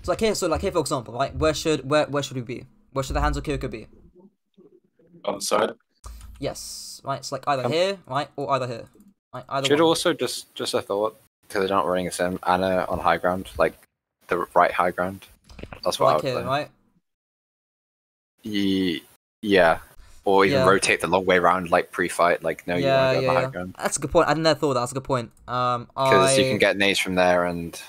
So like here, so like here for example, right? Where should where where should we be? Where should the Hanzo Kiriko be? On the side. Yes, right. It's like either Um, here, right, or either here. Right, either Should one. also just just a thought because they're not running the same Ana on high ground, like the right high ground. That's what I like would here, say. right? Ye- yeah, or even Yeah. rotate the long way around, like pre-fight. Like no, you yeah, want to go yeah, on high yeah. ground That's a good point. I never thought that. That's a good point. Um, because I you can get nades from there, and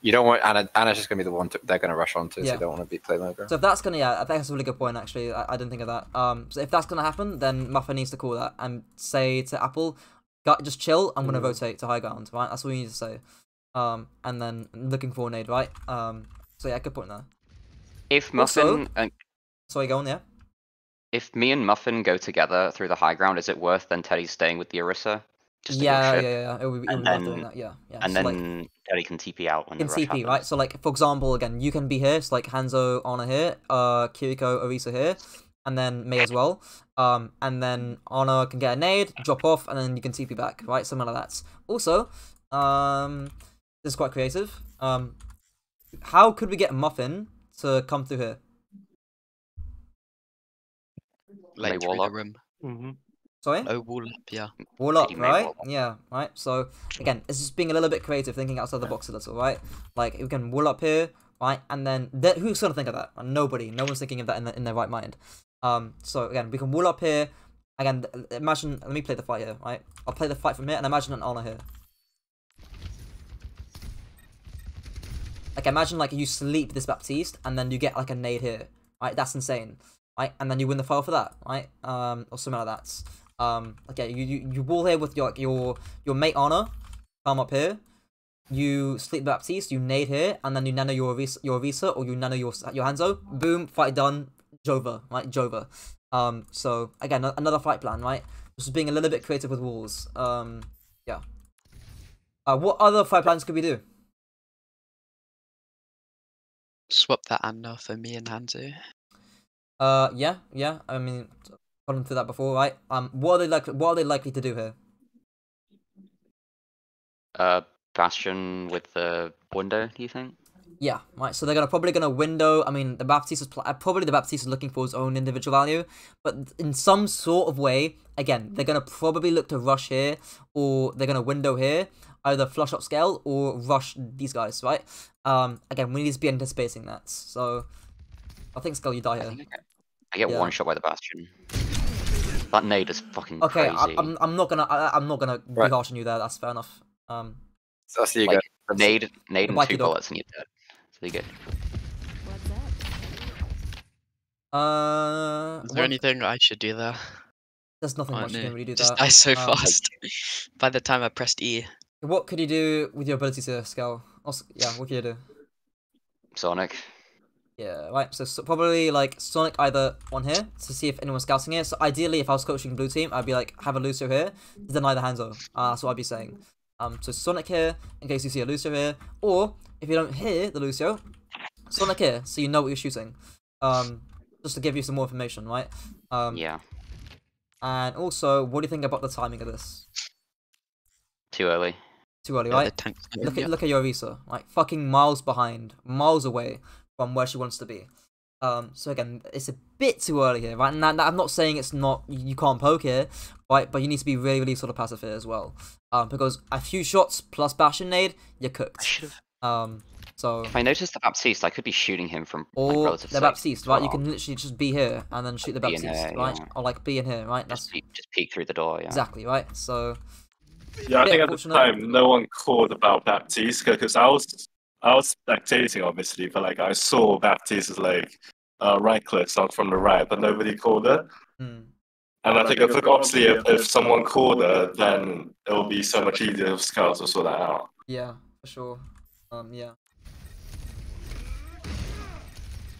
you don't want Ana. Ana's just gonna be the one to, they're gonna rush onto, Yeah. so you don't want to be playmaker. So if that's gonna, yeah, I think that's a really good point. Actually, I, I didn't think of that. Um, so if that's gonna happen, then Muffin needs to call that and say to Apple, "Gu- just chill. I'm Mm. gonna rotate to high ground, right? That's all you need to say. Um, and then looking for a nade, right? Um, so yeah, good point there. If Also- Muffin and Sorry, go on, yeah. if me and Muffin go together through the high ground, is it worth then Teddy staying with the Orisa? Just to Yeah, yeah, push it? yeah, yeah. It would be, it would And be doing then- that. Yeah, yeah. And so, then like, Teddy can TP out when in the rush CP, happens. right? So like for example, again, you can be here, so like Hanzo, Ana here, uh, Kiriko, Orisa here, and then Mei as well. Um, and then Ana can get a nade, drop off, and then you can TP back, right? Something like that. Also, um, this is quite creative. Um, how could we get Muffin to come through here? Like Lay through wall the up. room. hmm Sorry, Oh, wall up, yeah. wall up, right? wall up. Yeah, right. So again, it's just being a little bit creative, thinking outside the box a little, right? Like we can wall up here, right? And then th- who's gonna think of that? Nobody. No one's thinking of that in, the, in their right mind. Um. So again, we can wall up here, again, imagine. Let me play the fight here, right? I'll play the fight from here, and imagine an Ana here. Like imagine like you sleep this Baptiste, and then you get like a nade here, right? That's insane, right? And then you win the file for that, right? Um, or something like that. Um, okay, you you, you wall here with your your your mate honor, come up here. You sleep Baptiste, you nade here, and then you nano your Orisa, your Orisa or you nano your your Hanzo. Boom, fight done. Jova, right? Jova. Um, so again, another fight plan, right? Just being a little bit creative with walls. Um, yeah. Uh, what other fight plans could we do? Swap that Ana for me and Hanzo. Uh, yeah, yeah. I mean, gone through that before, right? Um, what are they like? What are they likely to do here? Uh, Bastion with the window. Do you think? Yeah, right. So they're gonna probably gonna window. I mean, the Baptiste is pl- uh, probably the Baptiste is looking for his own individual value, but in some sort of way, again, they're gonna probably look to rush here, or they're gonna window here, either flush up scale or rush these guys, right? Um, again, we need to be anticipating that. So, I think Skull, you die I here. I get, I get Yeah. one shot by the Bastion. That nade is fucking Okay, crazy. I, I'm I'm not gonna I, I'm not gonna Right. be harsh on you there. That's fair enough. Um, So I see you like go. nade, nade, and two dog. bullets, and you're dead. So you good. What's up? uh, Is there what- anything I should do there? there's nothing Oh, much you can really do Just that. die so Um, fast. By the time I pressed E. What could you do with your ability to scale? Also, yeah, what could you do? Sonic. Yeah, right. So, so probably like Sonic either on here to see if anyone's scouting here. So ideally, if I was coaching blue team, I'd be like have a Lucio here deny the Hanzo. Uh, that's what I'd be saying. Um, so Sonic here in case you see a Lucio here, or if you don't hear the Lucio, Sonic here so you know what you're shooting. Um, just to give you some more information, right? Um, Yeah. And also, what do you think about the timing of this? Too early. Too early, Yeah, right? the tank's Look at yet. look at your Orisa, like fucking miles behind, miles away from where she wants to be. Um, so again, it's a bit too early here, right? And that, that- I'm not saying it's not you you can't poke here, right? But you need to be really, really sort of passive here as well, um, because a few shots plus Bastion nade, you're I cooked. should have. Um, so If I noticed the Baptiste, I could be shooting him from like, or relative the safe. Baptiste, right? You can literally just be here and then shoot the Be Baptiste, here, right? yeah. Or like be in here, right? That's just peek, just peek through the door. Yeah. exactly right. So Yeah, I think at the time no one called about Baptiste because I was I was spectating obviously, but like I saw Baptiste's like uh, right click on from the right, but nobody called it. hmm. And I think if obviously if, if someone called it, then it will be so much easier for scouts to sort that out. Yeah, for sure. Um, yeah.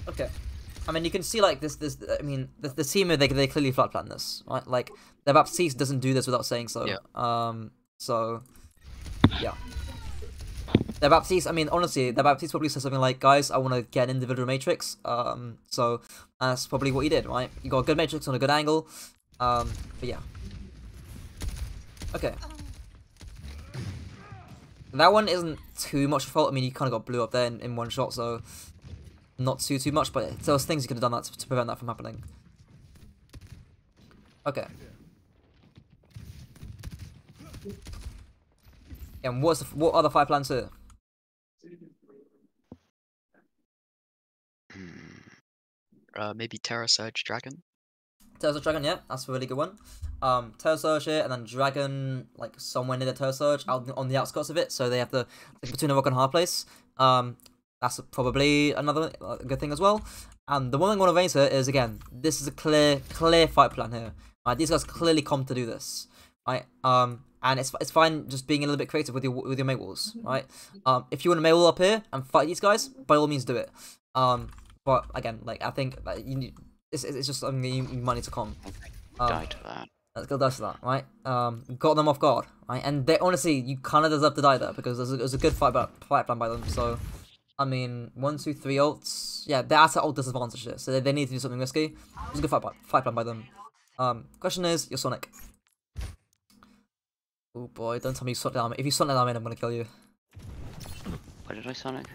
Okay. I mean, you can see like this. This. I mean, the, the team they they clearly flat plan this, right? Like the Baptiste doesn't do this without saying so. Yeah. Um. So. Yeah. The Baptiste. I mean, honestly, the Baptiste probably said something like, "Guys, I want to get an individual matrix." Um. So that's probably what he did, right? You got a good matrix on a good angle. Um. But yeah. Okay. That one isn't too much fault. I mean, you kind of got blew up there in, in one shot, so not too too much. But there was things you could have done that to, to prevent that from happening. Okay. And what's the, what are the five plans here? Hmm. Uh, maybe Terra Surge Dragon. Terra Surge Dragon, yeah, that's a really good one. Um, Terra Surge here, and then Dragon, like somewhere near the Terra Surge, out on the outskirts of it, so they have to like, between a rock and hard place. Um, that's probably another uh, good thing as well. And the one thing I want to raise here is again, this is a clear, clear fight plan here. Right, these guys clearly come to do this, right? Um, and it's it's fine just being a little bit creative with your with your mate walls, right? Um, if you want to wall up here and fight these guys, by all means do it. Um, but again, like I think like, you need, it's it's just something that you, you might need to calm. Um, Die to that. Let's go dice to that, right? Um, got them off guard, right? And they honestly, you kind of deserve to die there because there's a, there's a good fight, by, fight plan by them. So, I mean, one, two, three ults. Yeah, they're at an ult disadvantage here, so they, they need to do something risky. It's a good fight, by, fight plan by them. Um, question is, your Sonic. Oh boy, don't tell me you shot down. If you shot down, I'm gonna kill you. Where did I Sonic?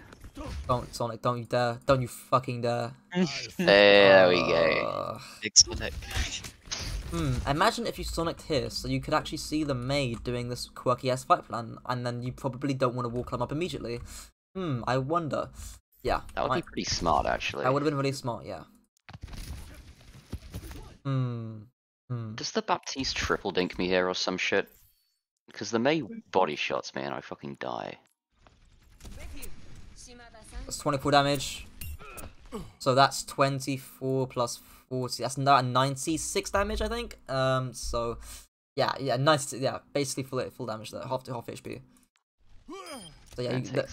Don't Sonic, don't you dare, don't you fucking dare. There we go. Big Sonic. Hmm, imagine if you sonicked here, so you could actually see the Mei doing this quirky ass fight plan, and then you probably don't want to walk them up immediately. Hmm, I wonder. Yeah, That would might- be pretty smart, actually. that would have been really smart, yeah. Hmm. Hmm. Does the Baptiste triple dink me here or some shit? Because the Mei body shots, man, I fucking die. That's 24 damage. So that's 24 plus 40. That's not 96 damage, I think. Um, so yeah, yeah, 90. Yeah, basically full full damage there, half to half HP. So yeah, you, the,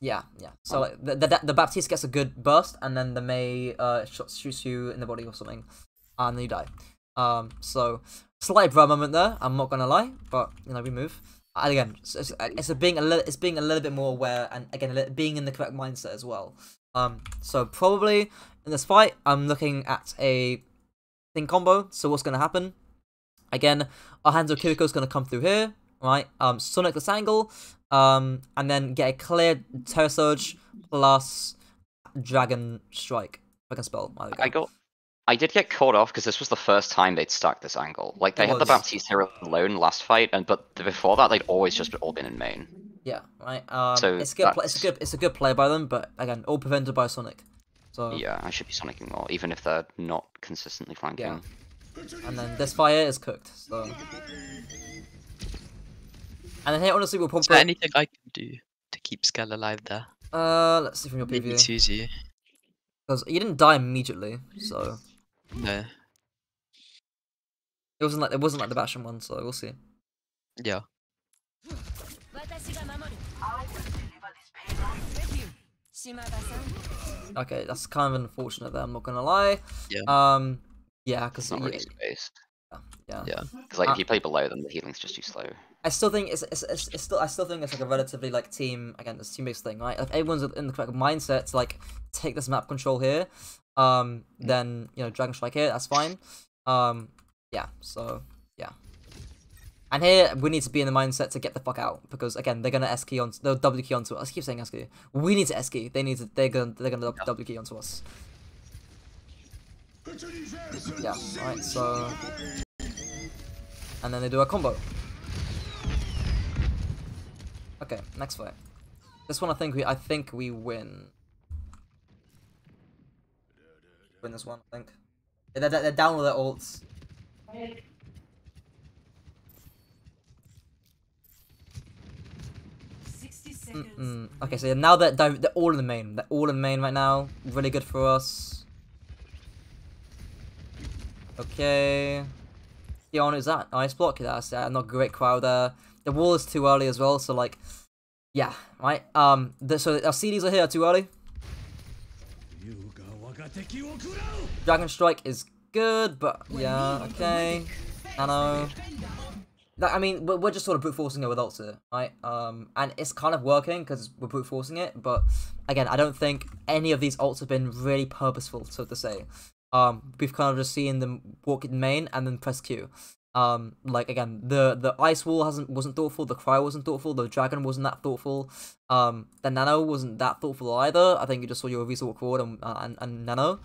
yeah, yeah. So like the, the the Baptiste gets a good burst, and then the Mei uh shoots shoots you in the body or something, and then you die. Um, so slight bro moment there. I'm not gonna lie, but you know we move. And again, it's, it's, being a little, it's being a little bit more aware, and again, being in the correct mindset as well. Um, so probably in this fight, I'm looking at a thing combo. So what's gonna happen? Again, our Hanzo Kiriko's gonna come through here, right? Um, Sonic this angle, um, and then get a clear Terra Surge plus Dragon Strike. I can spell. Go. I got. I did get caught off because this was the first time they'd stacked this angle. Like they It had the was. Baptiste here alone last fight, and but before that they'd always just all been in main. Yeah, right. Um, So it's good. It's a good. It's a good play by them, but again, all prevented by Sonic. So Yeah, I should be sonicking more, even if they're not consistently flanking. Yeah. and then this fire is cooked. So and then here, honestly, we'll Is there anything I can do to keep Skell alive there? Uh, let's see from your Maybe preview Suzu. because you didn't die immediately, so no. It wasn't like it wasn't like the Bastion one, so we'll see. Yeah. Okay, that's kind of unfortunate there, I'm not gonna lie. Yeah. Um yeah, because not really spaced. Yeah, yeah. Yeah. Because like uh, if you play below them, the healing's just too slow. I still think it's, it's, it's, it's, still I still think it's like a relatively like team again it's team based thing right. If everyone's in the correct mindset to like take this map control here, um then you know Dragon Strike here that's fine. Um yeah so yeah. And here we need to be in the mindset to get the fuck out because again they're gonna S key on they'll W key onto us. I keep saying S key. We need to S key. They need to they're gonna they're gonna W key onto us. Yeah alright so. And then they do a combo. Okay, next fight. This one I think we I think we win. Win this one, I think. They're, they're, they're down with their ults. Mm-mm. Okay, so now they're, they're they're all in the main. They're all in the main right now. Really good for us. Okay. Dion, is that ice block? That's uh, not great crowd there. The wall is too early as well, so like, yeah, right. Um, the, so our CDs are here too early. Dragon Strike is good, but yeah, okay. Nano. That, I mean, we're, we're just sort of brute forcing it with ults right? Um, and it's kind of working because we're brute forcing it, but again, I don't think any of these ults have been really purposeful, so to say. Um, we've kind of just seen them walk in main and then press Q. Um, like again, the the ice wall hasn't wasn't thoughtful, the cry wasn't thoughtful, the dragon wasn't that thoughtful. Um, the nano wasn't that thoughtful either. I think you just saw your walk forward and, and and nano.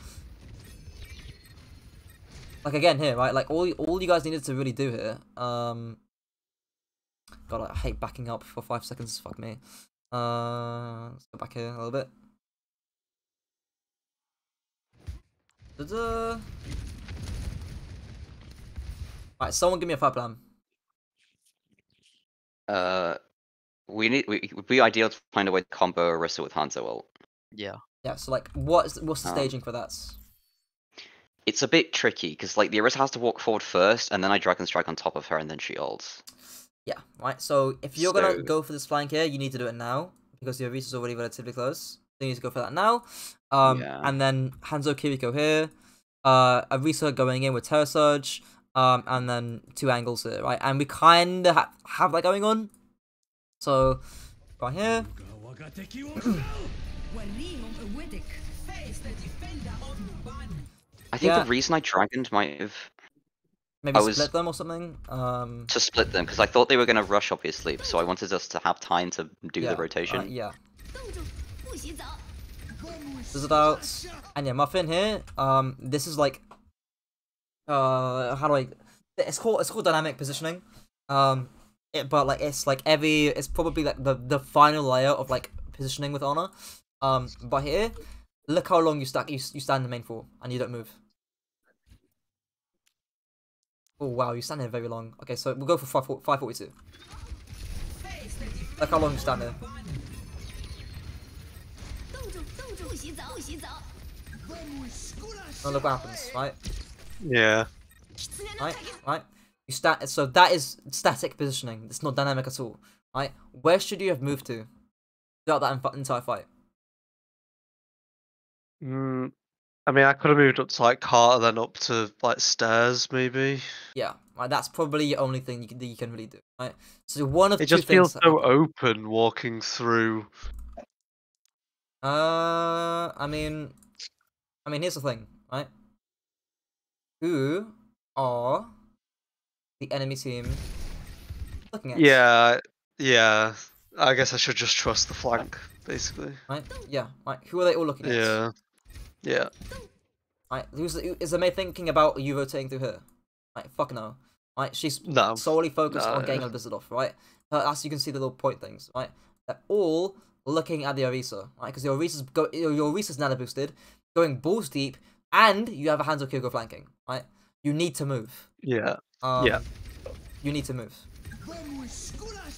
Like again here, right? Like all all you guys needed to really do here. Um, God, I hate backing up for five seconds. Fuck me. Uh, let's go back here a little bit. Da-da. Right, someone give me a fire plan. Uh, we need we it would be ideal to find a way to combo Orisa with Hanzo ult. Yeah. Yeah, so like, what's what's the Um, staging for that? It's a bit tricky because like the Orisa has to walk forward first, and then I Dragon Strike on top of her, and then she ults. Yeah, right. So if you're gonna go for this flank here, you need to do it now because the reach is already relatively close. So you need to go for that now. Um, Yeah. and then Hanzo Kiriko here. Uh, Orisa going in with Terra Surge um, and then two angles here, right? And we kind of ha have that going on. So, right here. I think yeah. the reason I dragoned might have... Maybe I split them or something? Um... To split them, because I thought they were going to rush, obviously, so I wanted us to have time to do yeah, the rotation. Uh, yeah. There's out And yeah, Muffin here. Um, this is like uh how do I it's called it's called dynamic positioning. Um it, but like it's like every it's probably like the the final layer of like positioning with Ana. Um but here, look how long you stack you you stand in the main four and you don't move. Oh wow, you stand there very long. Okay, so we'll go for 542. Look how long you stand there. Oh, look what happens, right? Yeah. Right? Right? You stat so that is static positioning. It's not dynamic at all. Right? Where should you have moved to throughout that entire fight? Mm, I mean, I could have moved up to like Carter, then up to like stairs, maybe. Yeah, right. That's probably the only thing you can that you can really do. Right. So one of It just feels things. so open walking through. Uh, I mean, I mean, here's the thing, right? Who are the enemy team looking at? Yeah, yeah. I guess I should just trust the flank, basically. Right. Yeah. Right. Who are they all looking at? Yeah, yeah. Right. Who's the, is the Mei thinking about you rotating through her? Right. Fuck no. Right. She's No. solely focused on no. getting a blizzard off. Right. Uh, as you can see, the little point things. Right. They're all looking at the Orisa. Right. Because the Orisa's go your your Orisa's nano boosted, going balls deep, and you have a Hanzo Kiriko flanking. Right. You need to move. Yeah. Um, Yeah. You need to move.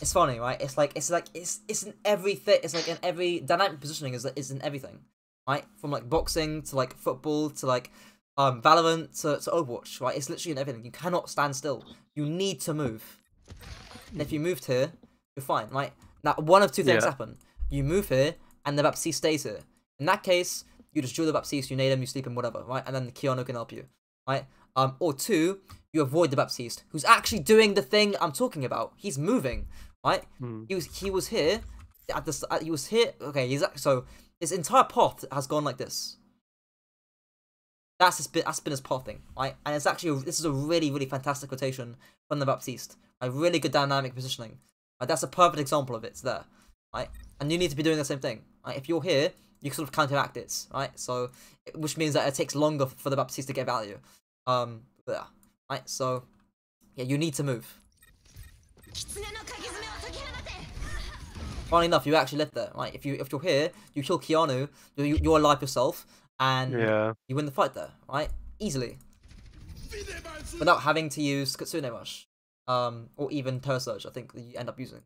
It's funny, right? It's like it's like it's it's in everything. It's like in every dynamic positioning is is in everything, right? From like boxing to like football to like um Valorant to, to Overwatch, right? It's literally in everything. You cannot stand still. You need to move. And if you moved here, you're fine, right? Now one of two things Yeah. happen. You move here, and the Baptiste stays here. In that case, you just drill the Baptiste, you nade him, you sleep him, whatever, right? And then Keanu can help you, right? Um, or two, you avoid the Baptiste, who's actually doing the thing I'm talking about. He's moving, right? Hmm. He was he was here at the s- uh, he was here. Okay, he's so his entire path has gone like this. That's his bit. That's been his pathing, right? And it's actually a, this is a really really fantastic rotation from the Baptiste. A really good dynamic positioning. Right? That's a perfect example of it. It's there, right? And you need to be doing the same thing. Right? If you're here, you can sort of counteract it, right? So, which means that it takes longer for the Baptiste to get value. Um, yeah, right? So, yeah, you need to move. Funny enough, you actually lived there, right? If you if you're here, you kill Keanu, you you alive yourself, and yeah. you win the fight there, right? Easily, without having to use Kitsune Rush, um, or even Terra Surge. I think you end up using.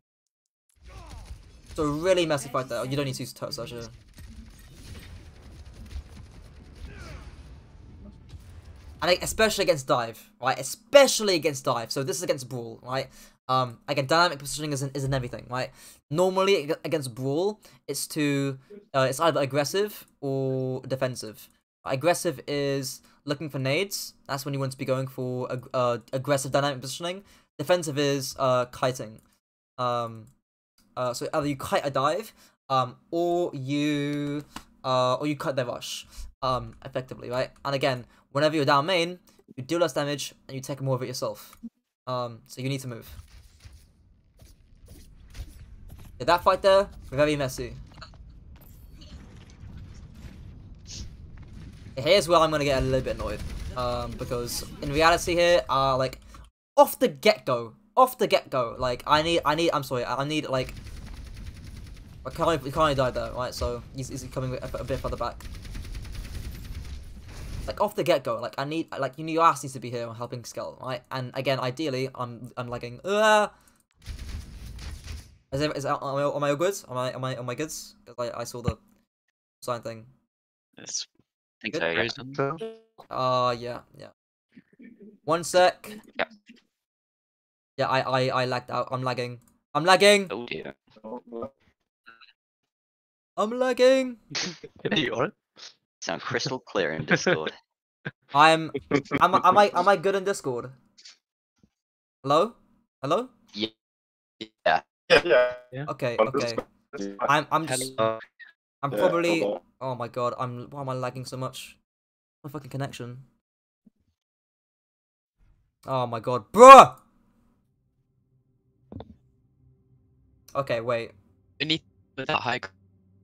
So really messy fight there. You don't need to use Terra Surge. And especially against dive, right? Especially against dive. So this is against brawl, right? Um, again, dynamic positioning isn't isn't everything, right? Normally against brawl, it's to uh, it's either aggressive or defensive. Aggressive is looking for nades. That's when you want to be going for ag- uh, aggressive dynamic positioning. Defensive is uh kiting. Um, uh, so either you kite a dive, um, or you uh, or you cut their rush, um, effectively, right? And again, whenever you're down main, you deal less damage and you take more of it yourself. Um, so you need to move. Yeah, that fight there, very messy. Here's where I'm gonna get a little bit annoyed, um, because in reality here, uh, like off the get go, off the get go, like I need, I need, I'm sorry, I I need like, I can't, he can't die there, right? So he's, he's coming a, a bit further back. Like off the get go, like I need, like you know, your ass needs to be here helping Skell, right? And again, ideally, I'm, I'm lagging. Uh, is, there, is am I, am I all good? Am I, am I, am I good? Because I, I saw the sign thing. It's I think Good. so, yeah. Uh, yeah, yeah. One sec. Yep. Yeah, I, I, I lagged out. I'm lagging. I'm lagging. Oh dear. I'm lagging. Are you alright? Sound crystal clear in Discord. I'm. Am, I- am I? Am I good in Discord? Hello. Hello. yeah. Yeah, yeah. Okay. Okay. I'm. I'm just. Hello. I'm probably. hello. Oh my god. I'm. Why am I lagging so much? My fucking connection. Oh my god, bruh. Okay. Wait. Beneath that high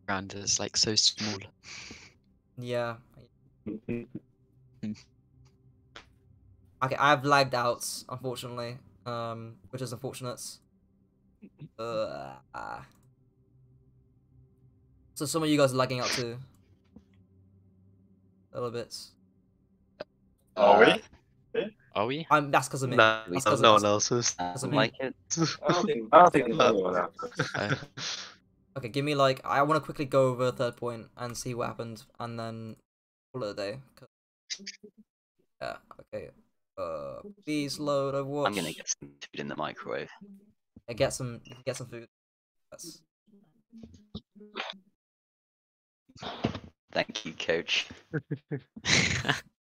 ground is like so small. Yeah. Okay, I've lagged out, unfortunately. Um, which is unfortunate. Uh, ah. so some of you guys are lagging out too. A little bit. Are we? Are we? I'm that's because of me. No, That's 'cause of no one else is. I don't mean- like it. I don't think, I don't think Uh, anyone else. Okay, give me like I want to quickly go over third point and see what happened, and then call it a day. Yeah. Okay. Uh, please load Overwatch. I'm gonna get some food in the microwave. Uh, get some get some food. That's Thank you, coach.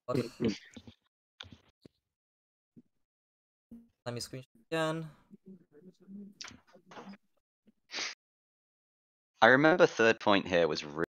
Let me screenshot again. I remember third point here was